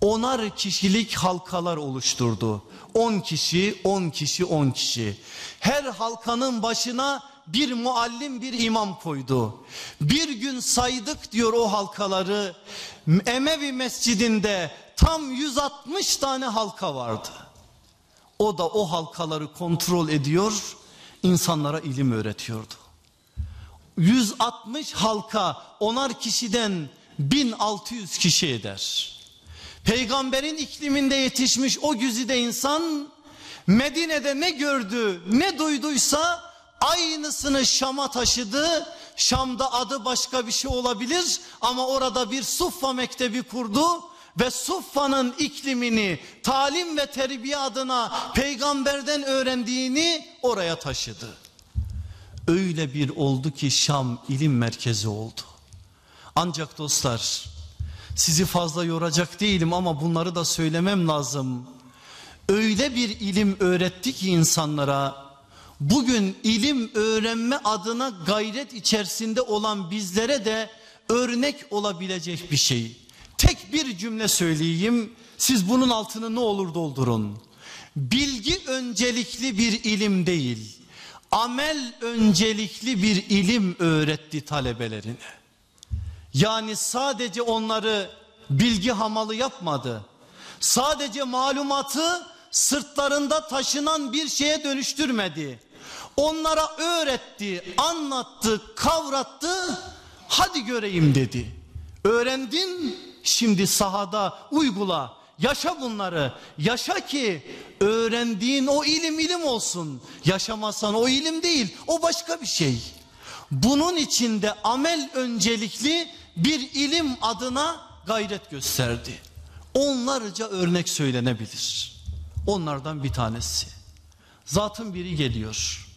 [SPEAKER 2] Onar kişilik halkalar oluşturdu. On kişi, on kişi, on kişi. Her halkanın başına bir muallim bir imam koydu. Bir gün saydık diyor o halkaları. Emevi mescidinde tam 160 tane halka vardı. O da o halkaları kontrol ediyor, insanlara ilim öğretiyordu. 160 halka onar kişiden 1600 kişi eder. Peygamberin ikliminde yetişmiş o güzide insan Medine'de ne gördü ne duyduysa aynısını Şam'a taşıdı. Şam'da adı başka bir şey olabilir ama orada bir Suffa mektebi kurdu ve Suffa'nın iklimini talim ve terbiye adına peygamberden öğrendiğini oraya taşıdı. Öyle bir oldu ki Şam ilim merkezi oldu. Ancak dostlar sizi fazla yoracak değilim ama bunları da söylemem lazım. Öyle bir ilim öğretti ki insanlara bugün ilim öğrenme adına gayret içerisinde olan bizlere de örnek olabilecek bir şey. Tek bir cümle söyleyeyim siz bunun altını ne olur doldurun. Bilgi öncelikli bir ilim değil amel öncelikli bir ilim öğretti talebelerine. Yani sadece onları bilgi hamalı yapmadı. Sadece malumatı sırtlarında taşınan bir şeye dönüştürmedi. Onlara öğretti, anlattı, kavrattı. Hadi göreyim dedi. Öğrendin, şimdi sahada uygula. Yaşa bunları. Yaşa ki öğrendiğin o ilim ilim olsun. Yaşamazsan o ilim değil. O başka bir şey. Bunun içinde amel öncelikli bir ilim adına gayret gösterdi. Onlarca örnek söylenebilir. Onlardan bir tanesi. Zatın biri geliyor.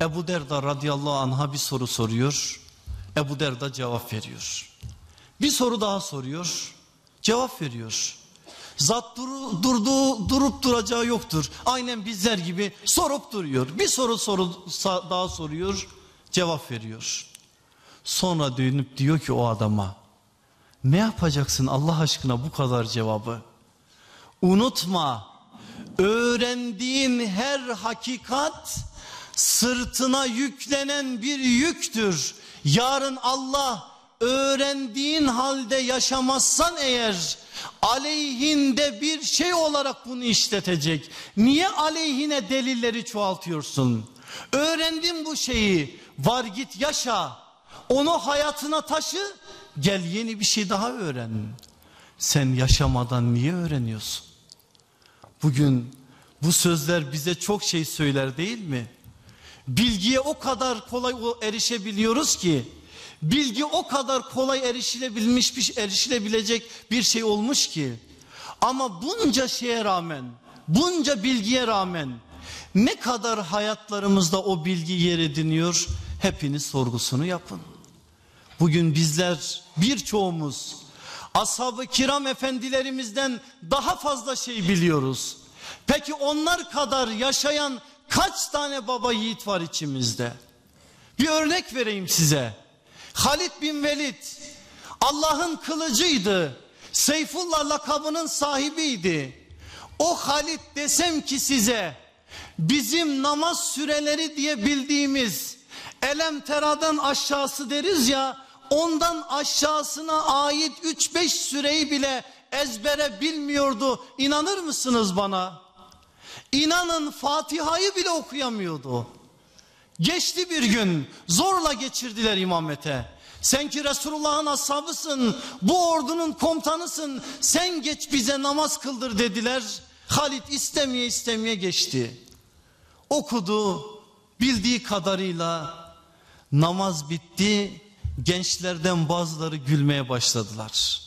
[SPEAKER 2] Ebu Derda radıyallahu anh'a bir soru soruyor. Ebu Derda cevap veriyor. Bir soru daha soruyor. Cevap veriyor. Zat duru, durduğu, durup duracağı yoktur. Aynen bizler gibi sorup duruyor. Bir soru soru daha soruyor, cevap veriyor. Sonra dönüp diyor ki o adama, ne yapacaksın Allah aşkına bu kadar cevabı? Unutma, öğrendiğin her hakikat sırtına yüklenen bir yüktür. Yarın Allah öğrendiğin halde yaşamazsan eğer aleyhinde bir şey olarak bunu işletecek. Niye aleyhine delilleri çoğaltıyorsun? Öğrendin bu şeyi var git yaşa onu hayatına taşı gel yeni bir şey daha öğren. Sen yaşamadan niye öğreniyorsun? Bugün bu sözler bize çok şey söyler değil mi? Bilgiye o kadar kolay erişebiliyoruz ki Bilgi o kadar kolay erişilebilmiş bir erişilebilecek bir şey olmuş ki ama bunca şeye rağmen bunca bilgiye rağmen ne kadar hayatlarımızda o bilgi yer ediniyor hepiniz sorgusunu yapın. Bugün bizler birçoğumuz ashab-ı kiram efendilerimizden daha fazla şey biliyoruz. Peki onlar kadar yaşayan kaç tane baba yiğit var içimizde? Bir örnek vereyim size. Halid bin Velid Allah'ın kılıcıydı. Seyfullah lakabının sahibiydi. O Halid desem ki size bizim namaz süreleri diye bildiğimiz elem teradan aşağısı deriz ya ondan aşağısına ait 3-5 süreyi bile ezbere bilmiyordu. İnanır mısınız bana? İnanın Fatiha'yı bile okuyamıyordu. Geçti bir gün zorla geçirdiler imamete. Sen ki Resulullah'ın ashabısın bu ordunun komutanısın sen geç bize namaz kıldır dediler. Halit istemeye istemeye geçti. Okudu bildiği kadarıyla namaz bitti gençlerden bazıları gülmeye başladılar.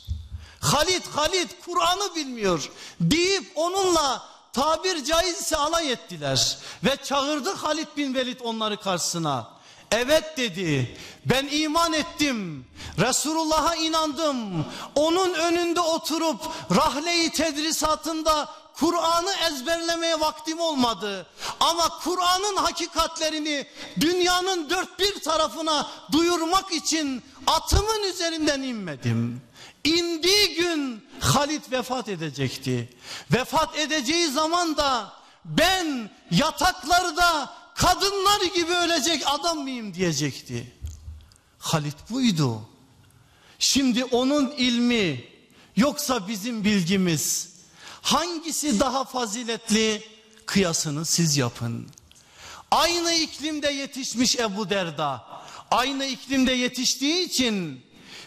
[SPEAKER 2] Halit Halit Kur'an'ı bilmiyor deyip onunla tabir caizse alay ettiler. Ve çağırdı Halid bin Velid onları karşısına. Evet dedi ben iman ettim Resulullah'a inandım onun önünde oturup rahle-i tedrisatında Kur'an'ı ezberlemeye vaktim olmadı ama Kur'an'ın hakikatlerini dünyanın dört bir tarafına duyurmak için atımın üzerinden inmedim indiği gün Halit vefat edecekti. Vefat edeceği zaman da ben yataklarda kadınlar gibi ölecek adam mıyım diyecekti. Halit buydu. Şimdi onun ilmi yoksa bizim bilgimiz hangisi daha faziletli kıyasını siz yapın. Aynı iklimde yetişmiş Ebu Derda. Aynı iklimde yetiştiği için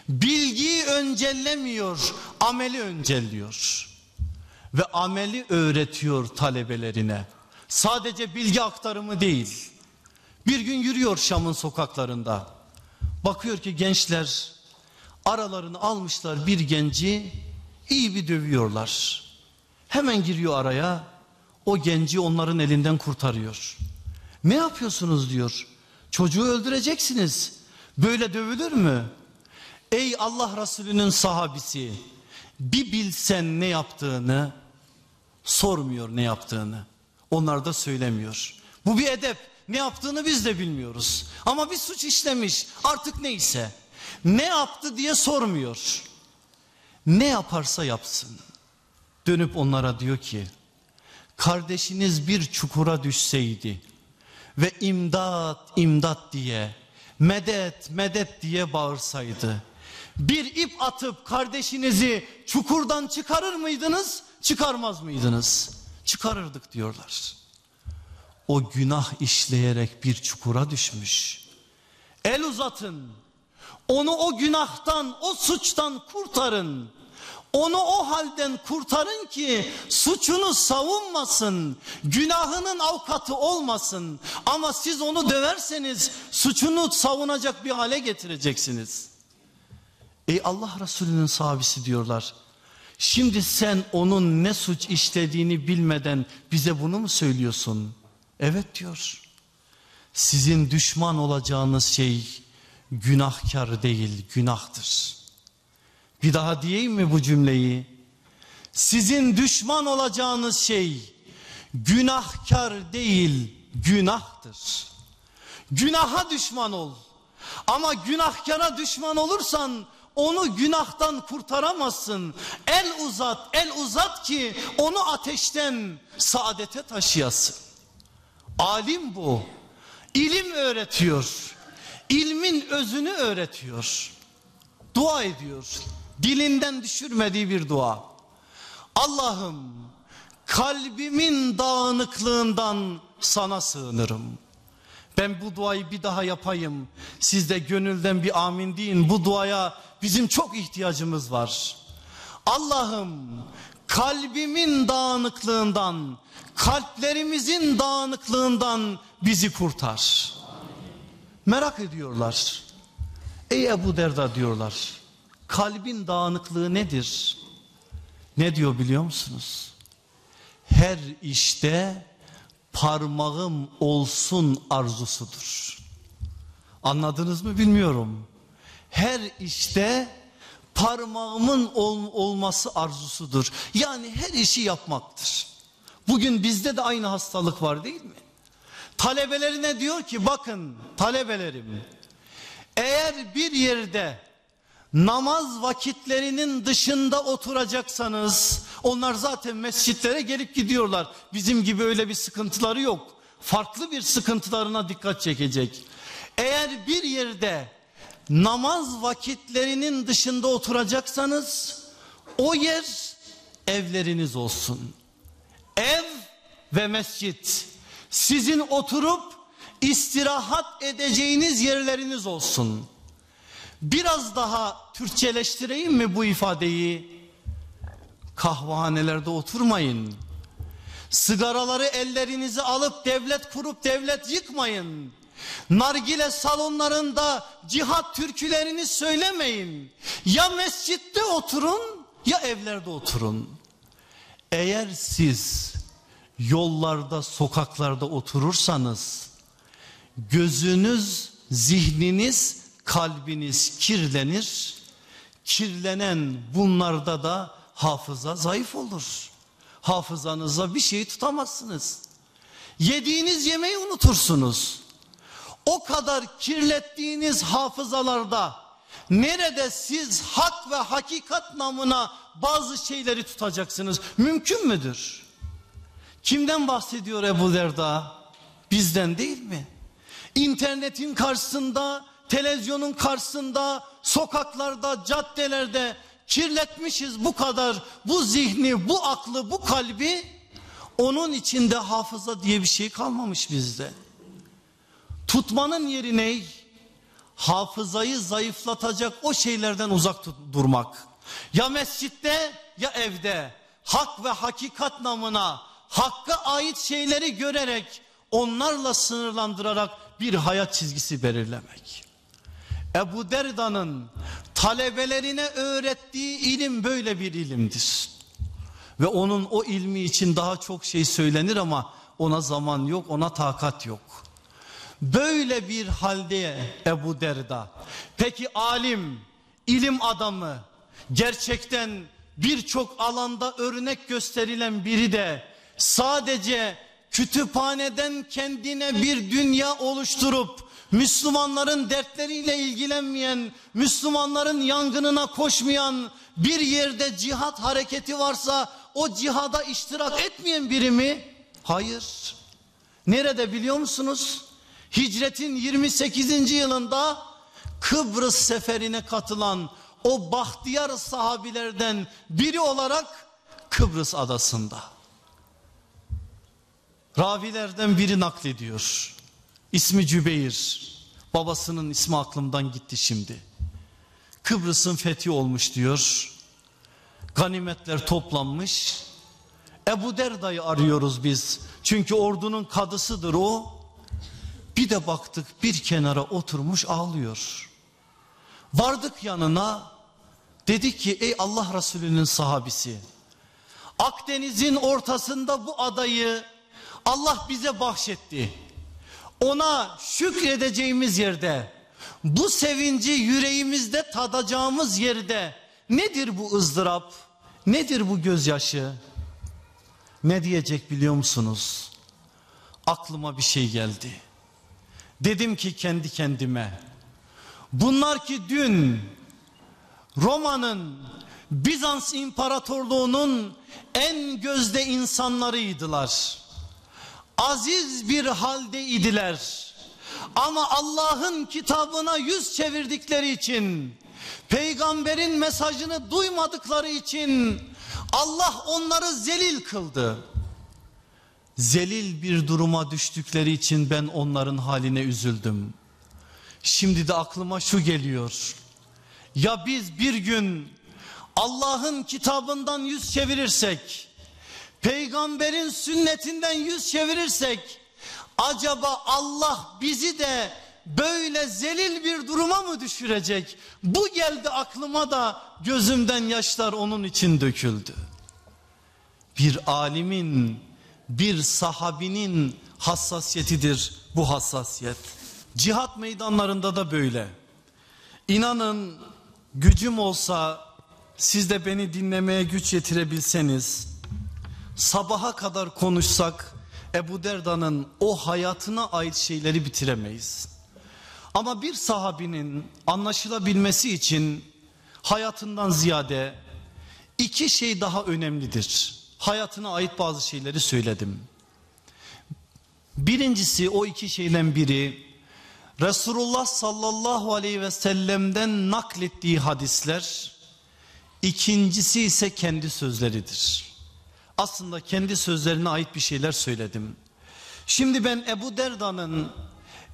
[SPEAKER 2] Bilgiyi öncellemiyor, ameli öncelliyor. Ve ameli öğretiyor talebelerine. Sadece bilgi aktarımı değil. Bir gün yürüyor Şam'ın sokaklarında. Bakıyor ki gençler aralarını almışlar bir genci iyi bir dövüyorlar. Hemen giriyor araya o genci onların elinden kurtarıyor. Ne yapıyorsunuz diyor. Çocuğu öldüreceksiniz. Böyle dövülür mü? Ey Allah Resulü'nün sahabisi bir bilsen ne yaptığını sormuyor ne yaptığını. Onlar da söylemiyor. Bu bir edep. Ne yaptığını biz de bilmiyoruz. Ama bir suç işlemiş artık neyse. Ne yaptı diye sormuyor. Ne yaparsa yapsın. Dönüp onlara diyor ki kardeşiniz bir çukura düşseydi ve imdat imdat diye medet medet diye bağırsaydı bir ip atıp kardeşinizi çukurdan çıkarır mıydınız çıkarmaz mıydınız? Çıkarırdık diyorlar. O günah işleyerek bir çukura düşmüş. El uzatın onu o günahtan o suçtan kurtarın onu o halden kurtarın ki suçunu savunmasın, günahının avukatı olmasın. Ama siz onu döverseniz suçunu savunacak bir hale getireceksiniz. Ey Allah Resulü'nün sahabesi diyorlar. Şimdi sen onun ne suç işlediğini bilmeden bize bunu mu söylüyorsun? Evet diyor. Sizin düşman olacağınız şey günahkar değil, günahtır. Bir daha diyeyim mi bu cümleyi? Sizin düşman olacağınız şey günahkar değil günahtır. Günaha düşman ol. Ama günahkara düşman olursan onu günahtan kurtaramazsın. El uzat, el uzat ki onu ateşten saadete taşıyasın. Alim bu. İlim öğretiyor. İlmin özünü öğretiyor. Dua ediyor dilinden düşürmediği bir dua. Allah'ım kalbimin dağınıklığından sana sığınırım. Ben bu duayı bir daha yapayım. Siz de gönülden bir amin deyin. Bu duaya bizim çok ihtiyacımız var. Allah'ım kalbimin dağınıklığından, kalplerimizin dağınıklığından bizi kurtar. Merak ediyorlar. Ey Ebu Derda diyorlar kalbin dağınıklığı nedir? Ne diyor biliyor musunuz? Her işte parmağım olsun arzusudur. Anladınız mı bilmiyorum. Her işte parmağımın ol, olması arzusudur. Yani her işi yapmaktır. Bugün bizde de aynı hastalık var değil mi? Talebelerine diyor ki bakın talebelerim eğer bir yerde namaz vakitlerinin dışında oturacaksanız onlar zaten mescitlere gelip gidiyorlar. Bizim gibi öyle bir sıkıntıları yok. Farklı bir sıkıntılarına dikkat çekecek. Eğer bir yerde namaz vakitlerinin dışında oturacaksanız o yer evleriniz olsun. Ev ve mescit sizin oturup istirahat edeceğiniz yerleriniz olsun. Biraz daha Türkçeleştireyim mi bu ifadeyi? Kahvehanelerde oturmayın. Sigaraları ellerinize alıp devlet kurup devlet yıkmayın. Nargile salonlarında cihat türkülerini söylemeyin. Ya mescitte oturun ya evlerde oturun. Eğer siz yollarda sokaklarda oturursanız gözünüz zihniniz kalbiniz kirlenir. Kirlenen bunlarda da hafıza zayıf olur. Hafızanıza bir şey tutamazsınız. Yediğiniz yemeği unutursunuz. O kadar kirlettiğiniz hafızalarda nerede siz hak ve hakikat namına bazı şeyleri tutacaksınız? Mümkün müdür? Kimden bahsediyor Ebu Derda? Bizden değil mi? İnternetin karşısında televizyonun karşısında, sokaklarda, caddelerde kirletmişiz bu kadar bu zihni, bu aklı, bu kalbi. Onun içinde hafıza diye bir şey kalmamış bizde. Tutmanın yeri ne? Hafızayı zayıflatacak o şeylerden uzak durmak. Ya mescitte ya evde hak ve hakikat namına hakka ait şeyleri görerek onlarla sınırlandırarak bir hayat çizgisi belirlemek. Ebu Derda'nın talebelerine öğrettiği ilim böyle bir ilimdir. Ve onun o ilmi için daha çok şey söylenir ama ona zaman yok, ona takat yok. Böyle bir halde Ebu Derda. Peki alim, ilim adamı, gerçekten birçok alanda örnek gösterilen biri de sadece kütüphaneden kendine bir dünya oluşturup Müslümanların dertleriyle ilgilenmeyen, Müslümanların yangınına koşmayan bir yerde cihat hareketi varsa o cihada iştirak etmeyen biri mi? Hayır. Nerede biliyor musunuz? Hicretin 28. yılında Kıbrıs seferine katılan o bahtiyar sahabilerden biri olarak Kıbrıs adasında. Ravilerden biri naklediyor. İsmi Cübeyr. Babasının ismi aklımdan gitti şimdi. Kıbrıs'ın fethi olmuş diyor. Ganimetler toplanmış. Ebu Derda'yı arıyoruz biz. Çünkü ordunun kadısıdır o. Bir de baktık bir kenara oturmuş ağlıyor. Vardık yanına dedik ki ey Allah Resulü'nün sahabisi Akdeniz'in ortasında bu adayı Allah bize bahşetti. Ona şükredeceğimiz yerde bu sevinci yüreğimizde tadacağımız yerde nedir bu ızdırap? Nedir bu gözyaşı? Ne diyecek biliyor musunuz? Aklıma bir şey geldi. Dedim ki kendi kendime bunlar ki dün Roma'nın Bizans İmparatorluğu'nun en gözde insanlarıydılar. Aziz bir haldeydiler. Ama Allah'ın kitabına yüz çevirdikleri için, peygamberin mesajını duymadıkları için Allah onları zelil kıldı. Zelil bir duruma düştükleri için ben onların haline üzüldüm. Şimdi de aklıma şu geliyor. Ya biz bir gün Allah'ın kitabından yüz çevirirsek, peygamberin sünnetinden yüz çevirirsek, acaba Allah bizi de böyle zelil bir duruma mı düşürecek? Bu geldi aklıma da gözümden yaşlar onun için döküldü. Bir alimin, bir sahabinin hassasiyetidir bu hassasiyet. Cihat meydanlarında da böyle. İnanın gücüm olsa siz de beni dinlemeye güç yetirebilseniz sabaha kadar konuşsak Ebu Derda'nın o hayatına ait şeyleri bitiremeyiz. Ama bir sahabinin anlaşılabilmesi için hayatından ziyade iki şey daha önemlidir. Hayatına ait bazı şeyleri söyledim. Birincisi o iki şeyden biri Resulullah sallallahu aleyhi ve sellem'den naklettiği hadisler. İkincisi ise kendi sözleridir. Aslında kendi sözlerine ait bir şeyler söyledim. Şimdi ben Ebu Derda'nın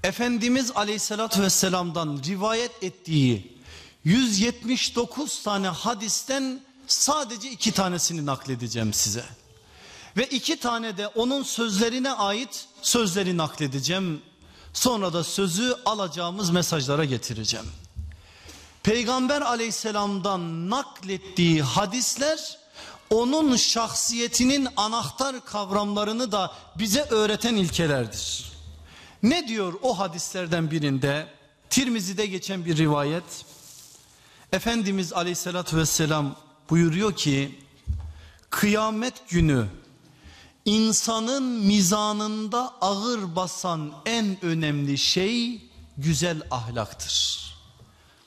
[SPEAKER 2] Efendimiz aleyhissalatü vesselam'dan rivayet ettiği 179 tane hadisten sadece iki tanesini nakledeceğim size. Ve iki tane de onun sözlerine ait sözleri nakledeceğim. Sonra da sözü alacağımız mesajlara getireceğim. Peygamber aleyhisselamdan naklettiği hadisler onun şahsiyetinin anahtar kavramlarını da bize öğreten ilkelerdir. Ne diyor o hadislerden birinde? Tirmizi'de geçen bir rivayet. Efendimiz aleyhissalatü vesselam buyuruyor ki kıyamet günü insanın mizanında ağır basan en önemli şey güzel ahlaktır.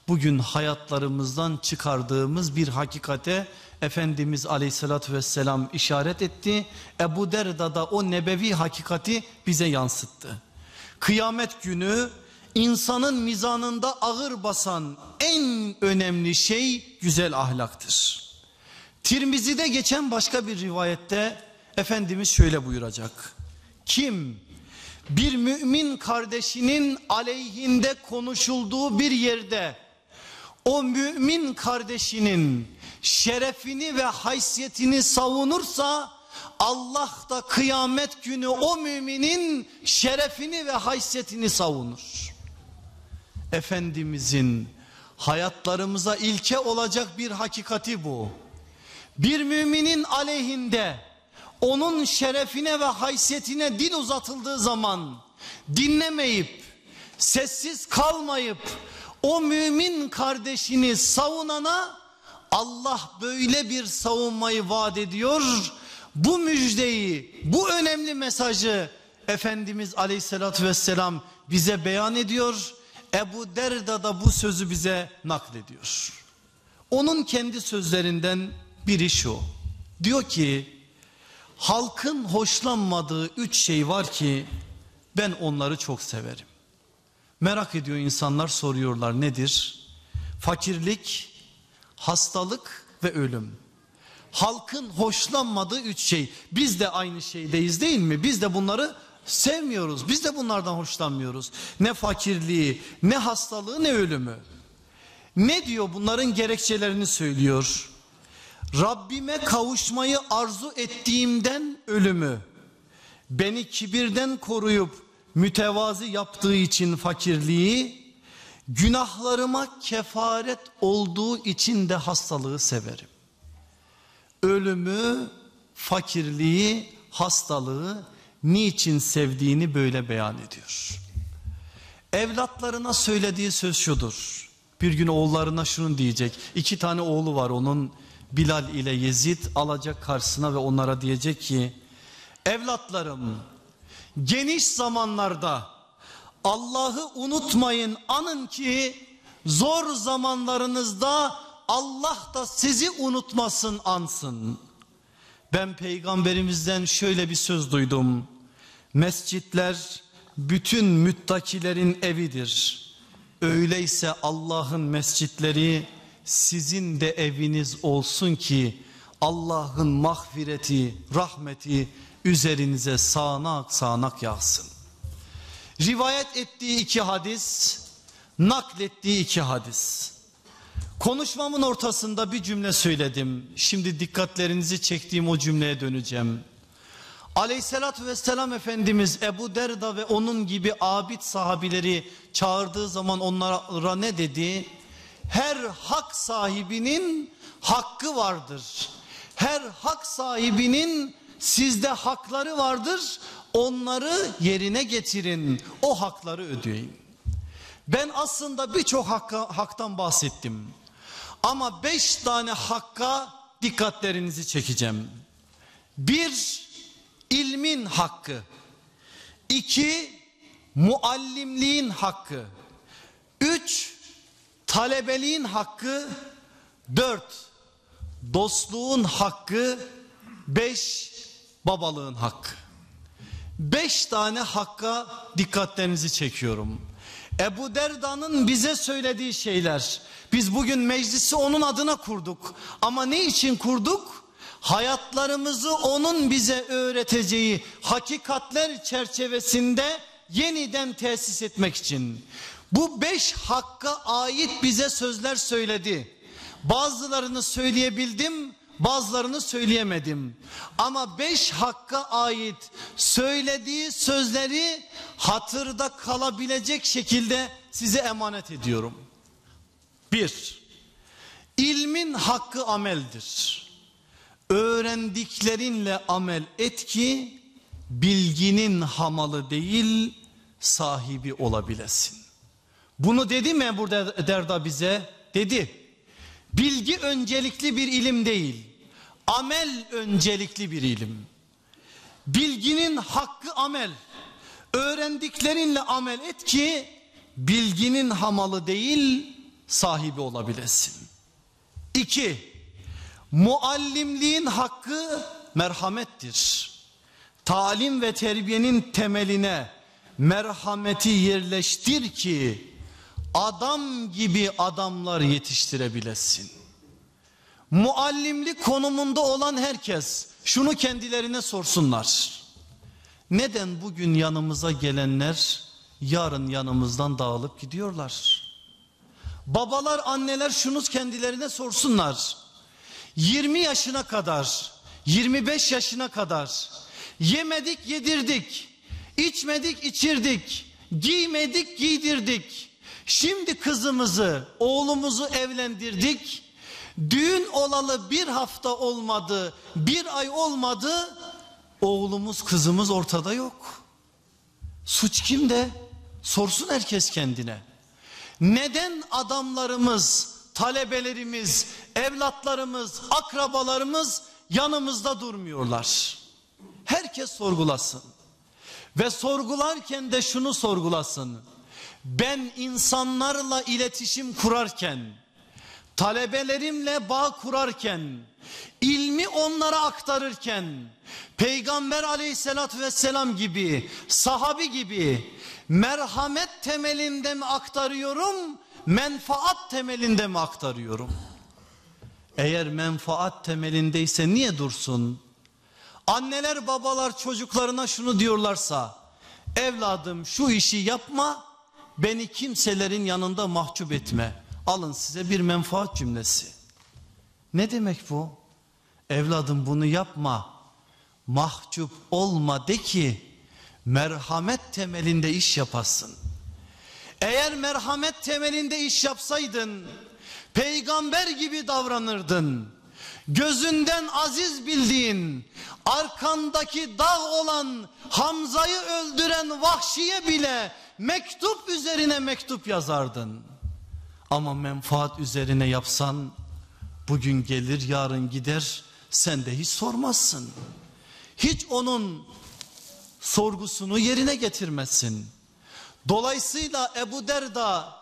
[SPEAKER 2] Bugün hayatlarımızdan çıkardığımız bir hakikate Efendimiz aleyhissalatü vesselam işaret etti. Ebu Derda da o nebevi hakikati bize yansıttı. Kıyamet günü insanın mizanında ağır basan en önemli şey güzel ahlaktır. Tirmizi'de geçen başka bir rivayette Efendimiz şöyle buyuracak. Kim bir mümin kardeşinin aleyhinde konuşulduğu bir yerde o mümin kardeşinin şerefini ve haysiyetini savunursa Allah da kıyamet günü o müminin şerefini ve haysiyetini savunur. Efendimizin hayatlarımıza ilke olacak bir hakikati bu. Bir müminin aleyhinde onun şerefine ve haysiyetine dil uzatıldığı zaman dinlemeyip sessiz kalmayıp o mümin kardeşini savunana Allah böyle bir savunmayı vaat ediyor. Bu müjdeyi, bu önemli mesajı Efendimiz Aleyhisselatü Vesselam bize beyan ediyor. Ebu Derda da bu sözü bize naklediyor. Onun kendi sözlerinden biri şu. Diyor ki halkın hoşlanmadığı üç şey var ki ben onları çok severim. Merak ediyor insanlar soruyorlar nedir? Fakirlik, hastalık ve ölüm. Halkın hoşlanmadığı üç şey. Biz de aynı şeydeyiz değil mi? Biz de bunları sevmiyoruz. Biz de bunlardan hoşlanmıyoruz. Ne fakirliği, ne hastalığı, ne ölümü. Ne diyor bunların gerekçelerini söylüyor. Rabbime kavuşmayı arzu ettiğimden ölümü. Beni kibirden koruyup mütevazi yaptığı için fakirliği, günahlarıma kefaret olduğu için de hastalığı severim. Ölümü, fakirliği, hastalığı niçin sevdiğini böyle beyan ediyor. Evlatlarına söylediği söz şudur. Bir gün oğullarına şunu diyecek. İki tane oğlu var onun Bilal ile Yezid alacak karşısına ve onlara diyecek ki evlatlarım geniş zamanlarda Allah'ı unutmayın anın ki zor zamanlarınızda Allah da sizi unutmasın ansın. Ben peygamberimizden şöyle bir söz duydum. Mescitler bütün müttakilerin evidir. Öyleyse Allah'ın mescitleri sizin de eviniz olsun ki Allah'ın mahfireti, rahmeti üzerinize sağanak sağanak yağsın. Rivayet ettiği iki hadis, naklettiği iki hadis. Konuşmamın ortasında bir cümle söyledim. Şimdi dikkatlerinizi çektiğim o cümleye döneceğim. Aleyhissalatü vesselam Efendimiz Ebu Derda ve onun gibi abid sahabileri çağırdığı zaman onlara ne dedi? Her hak sahibinin hakkı vardır. Her hak sahibinin sizde hakları vardır. Onları yerine getirin. O hakları ödeyin. Ben aslında birçok haktan bahsettim. Ama beş tane hakka dikkatlerinizi çekeceğim. Bir, ilmin hakkı. İki, muallimliğin hakkı. Üç, talebeliğin hakkı. Dört, dostluğun hakkı. Beş, babalığın hakkı. Beş tane hakka dikkatlerinizi çekiyorum. Ebu Derda'nın bize söylediği şeyler. Biz bugün meclisi onun adına kurduk. Ama ne için kurduk? Hayatlarımızı onun bize öğreteceği hakikatler çerçevesinde yeniden tesis etmek için. Bu beş hakka ait bize sözler söyledi. Bazılarını söyleyebildim, bazılarını söyleyemedim. Ama beş hakka ait söylediği sözleri hatırda kalabilecek şekilde size emanet ediyorum. Bir, ilmin hakkı ameldir. Öğrendiklerinle amel et ki bilginin hamalı değil sahibi olabilesin. Bunu dedi mi burada Derda bize? Dedi. Bilgi öncelikli bir ilim değil. Amel öncelikli bir ilim. Bilginin hakkı amel. Öğrendiklerinle amel et ki bilginin hamalı değil sahibi olabilesin. İki, muallimliğin hakkı merhamettir. Talim ve terbiyenin temeline merhameti yerleştir ki adam gibi adamlar yetiştirebilesin. Muallimlik konumunda olan herkes şunu kendilerine sorsunlar. Neden bugün yanımıza gelenler yarın yanımızdan dağılıp gidiyorlar? Babalar anneler şunu kendilerine sorsunlar. 20 yaşına kadar 25 yaşına kadar yemedik yedirdik, içmedik içirdik, giymedik giydirdik. Şimdi kızımızı, oğlumuzu evlendirdik. Düğün olalı bir hafta olmadı, bir ay olmadı. Oğlumuz, kızımız ortada yok. Suç kimde? Sorsun herkes kendine. Neden adamlarımız, talebelerimiz, evlatlarımız, akrabalarımız yanımızda durmuyorlar? Herkes sorgulasın. Ve sorgularken de şunu sorgulasın. Ben insanlarla iletişim kurarken, talebelerimle bağ kurarken, ilmi onlara aktarırken, Peygamber aleyhissalatü vesselam gibi, sahabi gibi merhamet temelinde mi aktarıyorum, menfaat temelinde mi aktarıyorum? Eğer menfaat temelindeyse niye dursun? Anneler babalar çocuklarına şunu diyorlarsa, evladım şu işi yapma, beni kimselerin yanında mahcup etme. Alın size bir menfaat cümlesi. Ne demek bu? Evladım bunu yapma, mahcup olma de ki merhamet temelinde iş yapasın. Eğer merhamet temelinde iş yapsaydın peygamber gibi davranırdın. Gözünden aziz bildiğin arkandaki dağ olan Hamza'yı öldüren vahşiye bile mektup üzerine mektup yazardın. Ama menfaat üzerine yapsan bugün gelir yarın gider sen de hiç sormazsın. Hiç onun sorgusunu yerine getirmezsin. Dolayısıyla Ebu Derda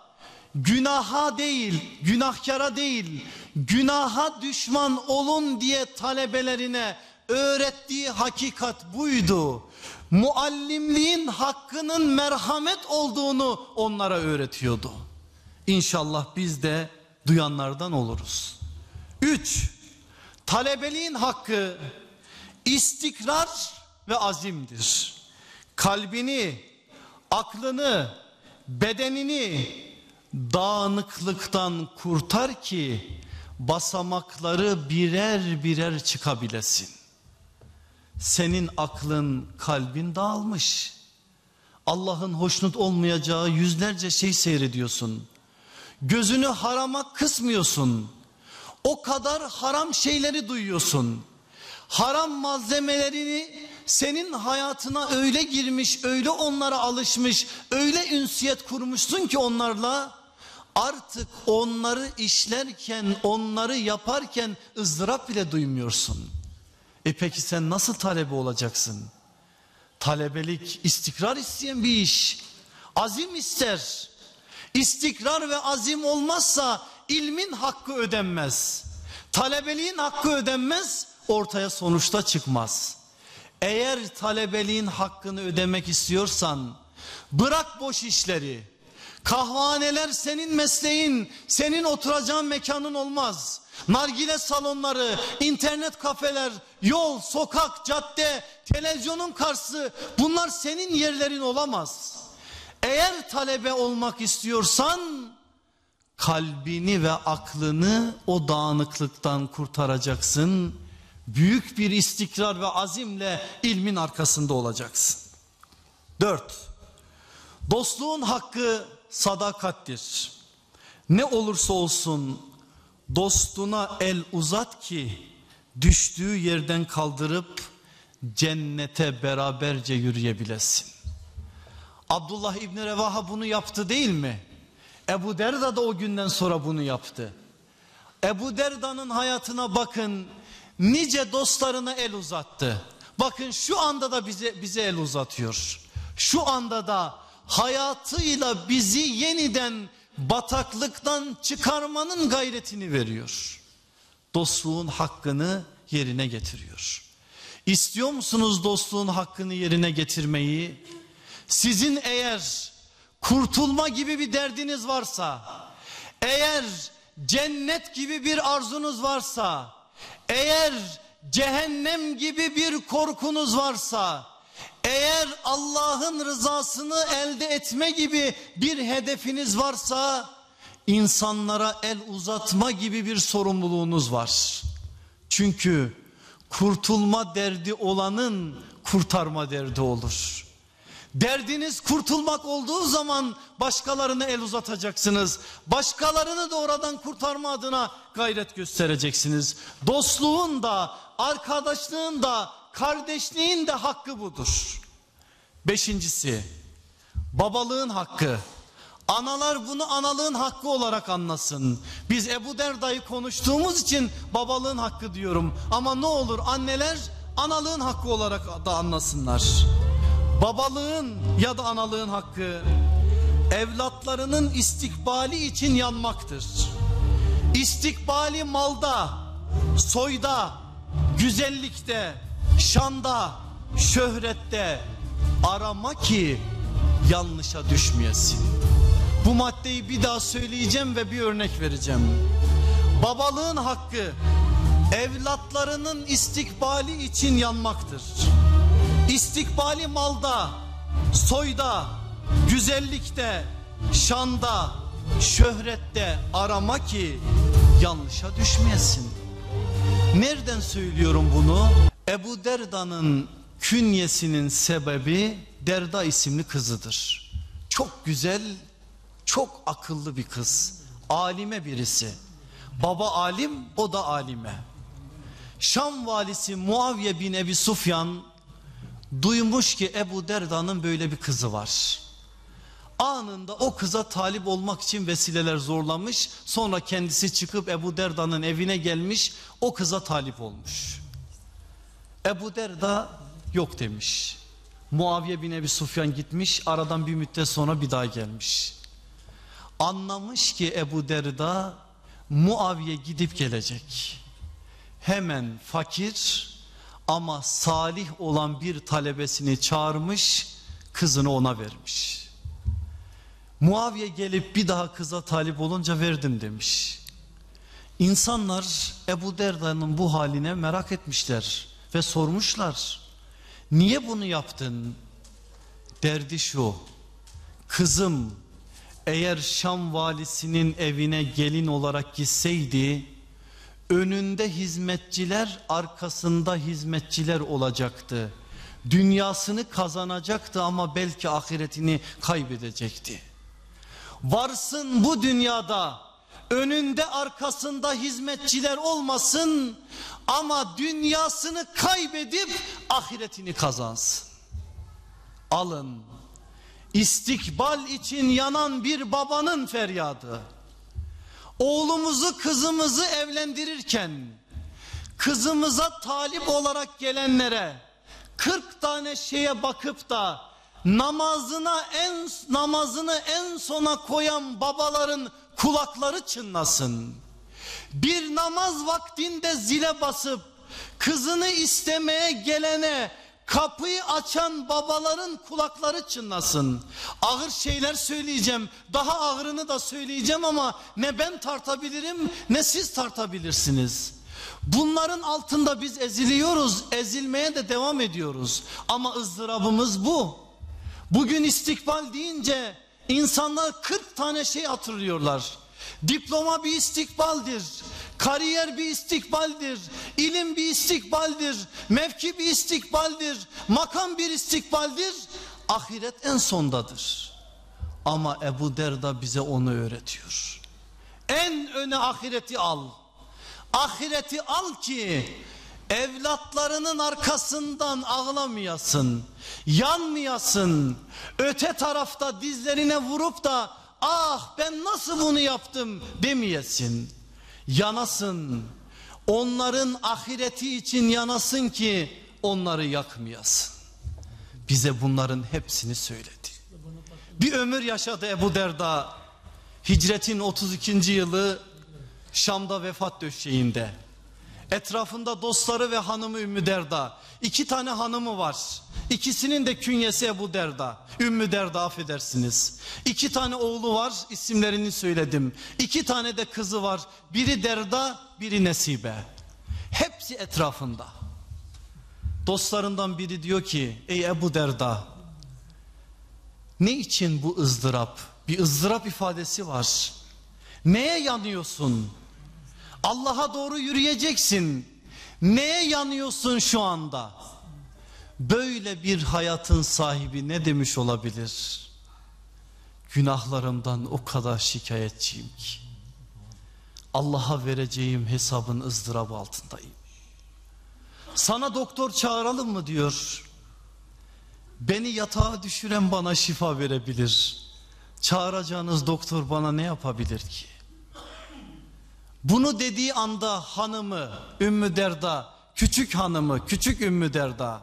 [SPEAKER 2] günaha değil, günahkara değil, günaha düşman olun diye talebelerine öğrettiği hakikat buydu. Muallimliğin hakkının merhamet olduğunu onlara öğretiyordu. İnşallah biz de duyanlardan oluruz. Üç, talebeliğin hakkı istikrar ve azimdir. Kalbini, aklını, bedenini dağınıklıktan kurtar ki basamakları birer birer çıkabilesin. Senin aklın, kalbin dağılmış. Allah'ın hoşnut olmayacağı yüzlerce şey seyrediyorsun. Gözünü harama kısmıyorsun. O kadar haram şeyleri duyuyorsun. Haram malzemelerini senin hayatına öyle girmiş, öyle onlara alışmış, öyle ünsiyet kurmuşsun ki onlarla artık onları işlerken, onları yaparken ızdırap bile duymuyorsun. E peki sen nasıl talebe olacaksın? Talebelik istikrar isteyen bir iş. Azim ister. İstikrar ve azim olmazsa ilmin hakkı ödenmez. Talebeliğin hakkı ödenmez, ortaya sonuçta çıkmaz. Eğer talebeliğin hakkını ödemek istiyorsan bırak boş işleri. Kahvaneler senin mesleğin, senin oturacağın mekanın olmaz. Nargile salonları, internet kafeler, yol, sokak, cadde, televizyonun karşısı bunlar senin yerlerin olamaz. Eğer talebe olmak istiyorsan kalbini ve aklını o dağınıklıktan kurtaracaksın. Büyük bir istikrar ve azimle ilmin arkasında olacaksın. Dört, dostluğun hakkı sadakattir. Ne olursa olsun dostuna el uzat ki düştüğü yerden kaldırıp cennete beraberce yürüyebilesin. Abdullah İbni Revaha bunu yaptı değil mi? Ebu Derda da o günden sonra bunu yaptı. Ebu Derda'nın hayatına bakın nice dostlarına el uzattı. Bakın şu anda da bize, bize el uzatıyor. Şu anda da hayatıyla bizi yeniden bataklıktan çıkarmanın gayretini veriyor. Dostluğun hakkını yerine getiriyor. İstiyor musunuz dostluğun hakkını yerine getirmeyi? Sizin eğer kurtulma gibi bir derdiniz varsa, eğer cennet gibi bir arzunuz varsa, eğer cehennem gibi bir korkunuz varsa, eğer Allah'ın rızasını elde etme gibi bir hedefiniz varsa, insanlara el uzatma gibi bir sorumluluğunuz var. Çünkü kurtulma derdi olanın kurtarma derdi olur. Derdiniz kurtulmak olduğu zaman başkalarına el uzatacaksınız. Başkalarını da oradan kurtarma adına gayret göstereceksiniz. Dostluğun da, arkadaşlığın da, kardeşliğin de hakkı budur. Beşincisi, babalığın hakkı. Analar bunu analığın hakkı olarak anlasın. Biz Ebu Derda'yı konuştuğumuz için babalığın hakkı diyorum. Ama ne olur anneler analığın hakkı olarak da anlasınlar. Babalığın ya da analığın hakkı evlatlarının istikbali için yanmaktır. İstikbali malda, soyda, güzellikte, şanda, şöhrette arama ki yanlışa düşmeyesin. Bu maddeyi bir daha söyleyeceğim ve bir örnek vereceğim. Babalığın hakkı evlatlarının istikbali için yanmaktır. İstikbali malda, soyda, güzellikte, şanda, şöhrette arama ki yanlışa düşmeyesin. Nereden söylüyorum bunu? Ebu Derda'nın künyesinin sebebi Derda isimli kızıdır. Çok güzel, çok akıllı bir kız. Alime birisi. Baba alim, o da alime. Şam valisi Muaviye bin Ebi Sufyan duymuş ki Ebu Derda'nın böyle bir kızı var. Anında o kıza talip olmak için vesileler zorlamış. Sonra kendisi çıkıp Ebu Derda'nın evine gelmiş. O kıza talip olmuş. Ebu Derda yok demiş. Muaviye bin Ebi Sufyan gitmiş. Aradan bir müddet sonra bir daha gelmiş. Anlamış ki Ebu Derda Muaviye gidip gelecek. Hemen fakir ama salih olan bir talebesini çağırmış, kızını ona vermiş. Muaviye gelip bir daha kıza talip olunca verdim demiş. İnsanlar Ebu Derda'nın bu haline merak etmişler ve sormuşlar. Niye bunu yaptın? Derdi şu. Kızım eğer Şam valisinin evine gelin olarak gitseydi önünde hizmetçiler arkasında hizmetçiler olacaktı. Dünyasını kazanacaktı ama belki ahiretini kaybedecekti. Varsın bu dünyada önünde arkasında hizmetçiler olmasın ama dünyasını kaybedip ahiretini kazansın. Alın istikbal için yanan bir babanın feryadı. Oğlumuzu kızımızı evlendirirken kızımıza talip olarak gelenlere 40 tane şeye bakıp da namazına en namazını en sona koyan babaların kulakları çınlasın. Bir namaz vaktinde zile basıp kızını istemeye gelene kapıyı açan babaların kulakları çınlasın. Ağır şeyler söyleyeceğim. Daha ağırını da söyleyeceğim ama ne ben tartabilirim ne siz tartabilirsiniz. Bunların altında biz eziliyoruz, ezilmeye de devam ediyoruz. Ama ızdırabımız bu. Bugün istikbal deyince insanlar 40 tane şey hatırlıyorlar. Diploma bir istikbaldir. Kariyer bir istikbaldir. ilim bir istikbaldir. Mevki bir istikbaldir. Makam bir istikbaldir. Ahiret en sondadır. Ama Ebu Derda bize onu öğretiyor. En öne ahireti al. Ahireti al ki evlatlarının arkasından ağlamayasın, yanmayasın. Öte tarafta dizlerine vurup da ah ben nasıl bunu yaptım demeyesin. Yanasın. Onların ahireti için yanasın ki onları yakmayasın. Bize bunların hepsini söyledi. Bir ömür yaşadı Ebu Derda. Hicretin 32. yılı Şam'da vefat döşeğinde. Etrafında dostları ve hanımı Ümmü Derda. İki tane hanımı var. İkisinin de künyesi Ebu Derda. Ümmü Derda affedersiniz. İki tane oğlu var isimlerini söyledim. İki tane de kızı var. Biri Derda biri Nesibe. Hepsi etrafında. Dostlarından biri diyor ki ey Ebu Derda ne için bu ızdırap? Bir ızdırap ifadesi var. Neye yanıyorsun? Allah'a doğru yürüyeceksin. Neye yanıyorsun şu anda? Böyle bir hayatın sahibi ne demiş olabilir? Günahlarımdan o kadar şikayetçiyim ki. Allah'a vereceğim hesabın ızdırabı altındayım. Sana doktor çağıralım mı diyor. Beni yatağa düşüren bana şifa verebilir. Çağıracağınız doktor bana ne yapabilir ki? Bunu dediği anda hanımı Ümmü Derda, küçük hanımı, küçük Ümmü Derda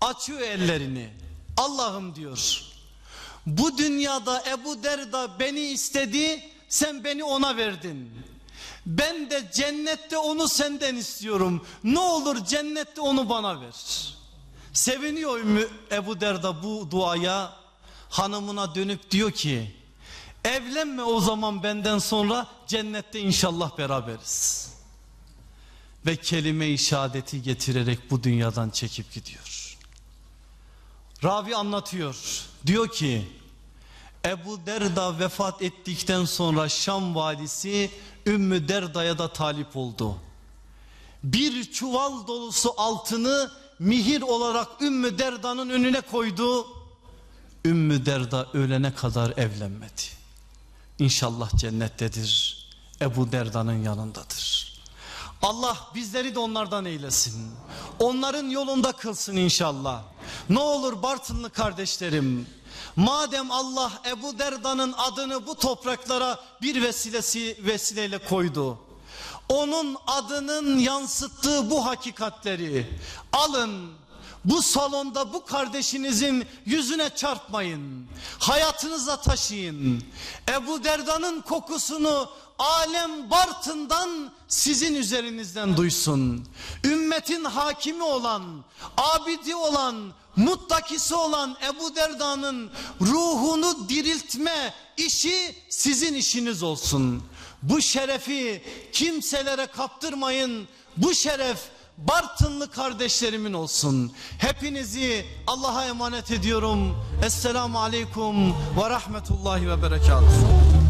[SPEAKER 2] açıyor ellerini. Allah'ım diyor. Bu dünyada Ebu Derda beni istedi, sen beni ona verdin. Ben de cennette onu senden istiyorum. Ne olur cennette onu bana ver. Seviniyor Ümmü Ebu Derda bu duaya. Hanımına dönüp diyor ki evlenme o zaman benden sonra cennette inşallah beraberiz. Ve kelime-i şehadeti getirerek bu dünyadan çekip gidiyor. Ravi anlatıyor. Diyor ki Ebu Derda vefat ettikten sonra Şam valisi Ümmü Derda'ya da talip oldu. Bir çuval dolusu altını mihir olarak Ümmü Derda'nın önüne koydu. Ümmü Derda ölene kadar evlenmedi. İnşallah cennettedir. Ebu Derda'nın yanındadır. Allah bizleri de onlardan eylesin. Onların yolunda kılsın inşallah. Ne olur Bartınlı kardeşlerim. Madem Allah Ebu Derda'nın adını bu topraklara bir vesilesi vesileyle koydu. Onun adının yansıttığı bu hakikatleri alın. Bu salonda bu kardeşinizin yüzüne çarpmayın. Hayatınıza taşıyın. Ebu Derda'nın kokusunu alem Bartın'dan sizin üzerinizden duysun. Ümmetin hakimi olan, abidi olan, muttakisi olan Ebu Derda'nın ruhunu diriltme işi sizin işiniz olsun. Bu şerefi kimselere kaptırmayın. Bu şeref Bartınlı kardeşlerimin olsun. Hepinizi Allah'a emanet ediyorum. Esselamu Aleyküm ve Rahmetullahi ve Berekatuhu.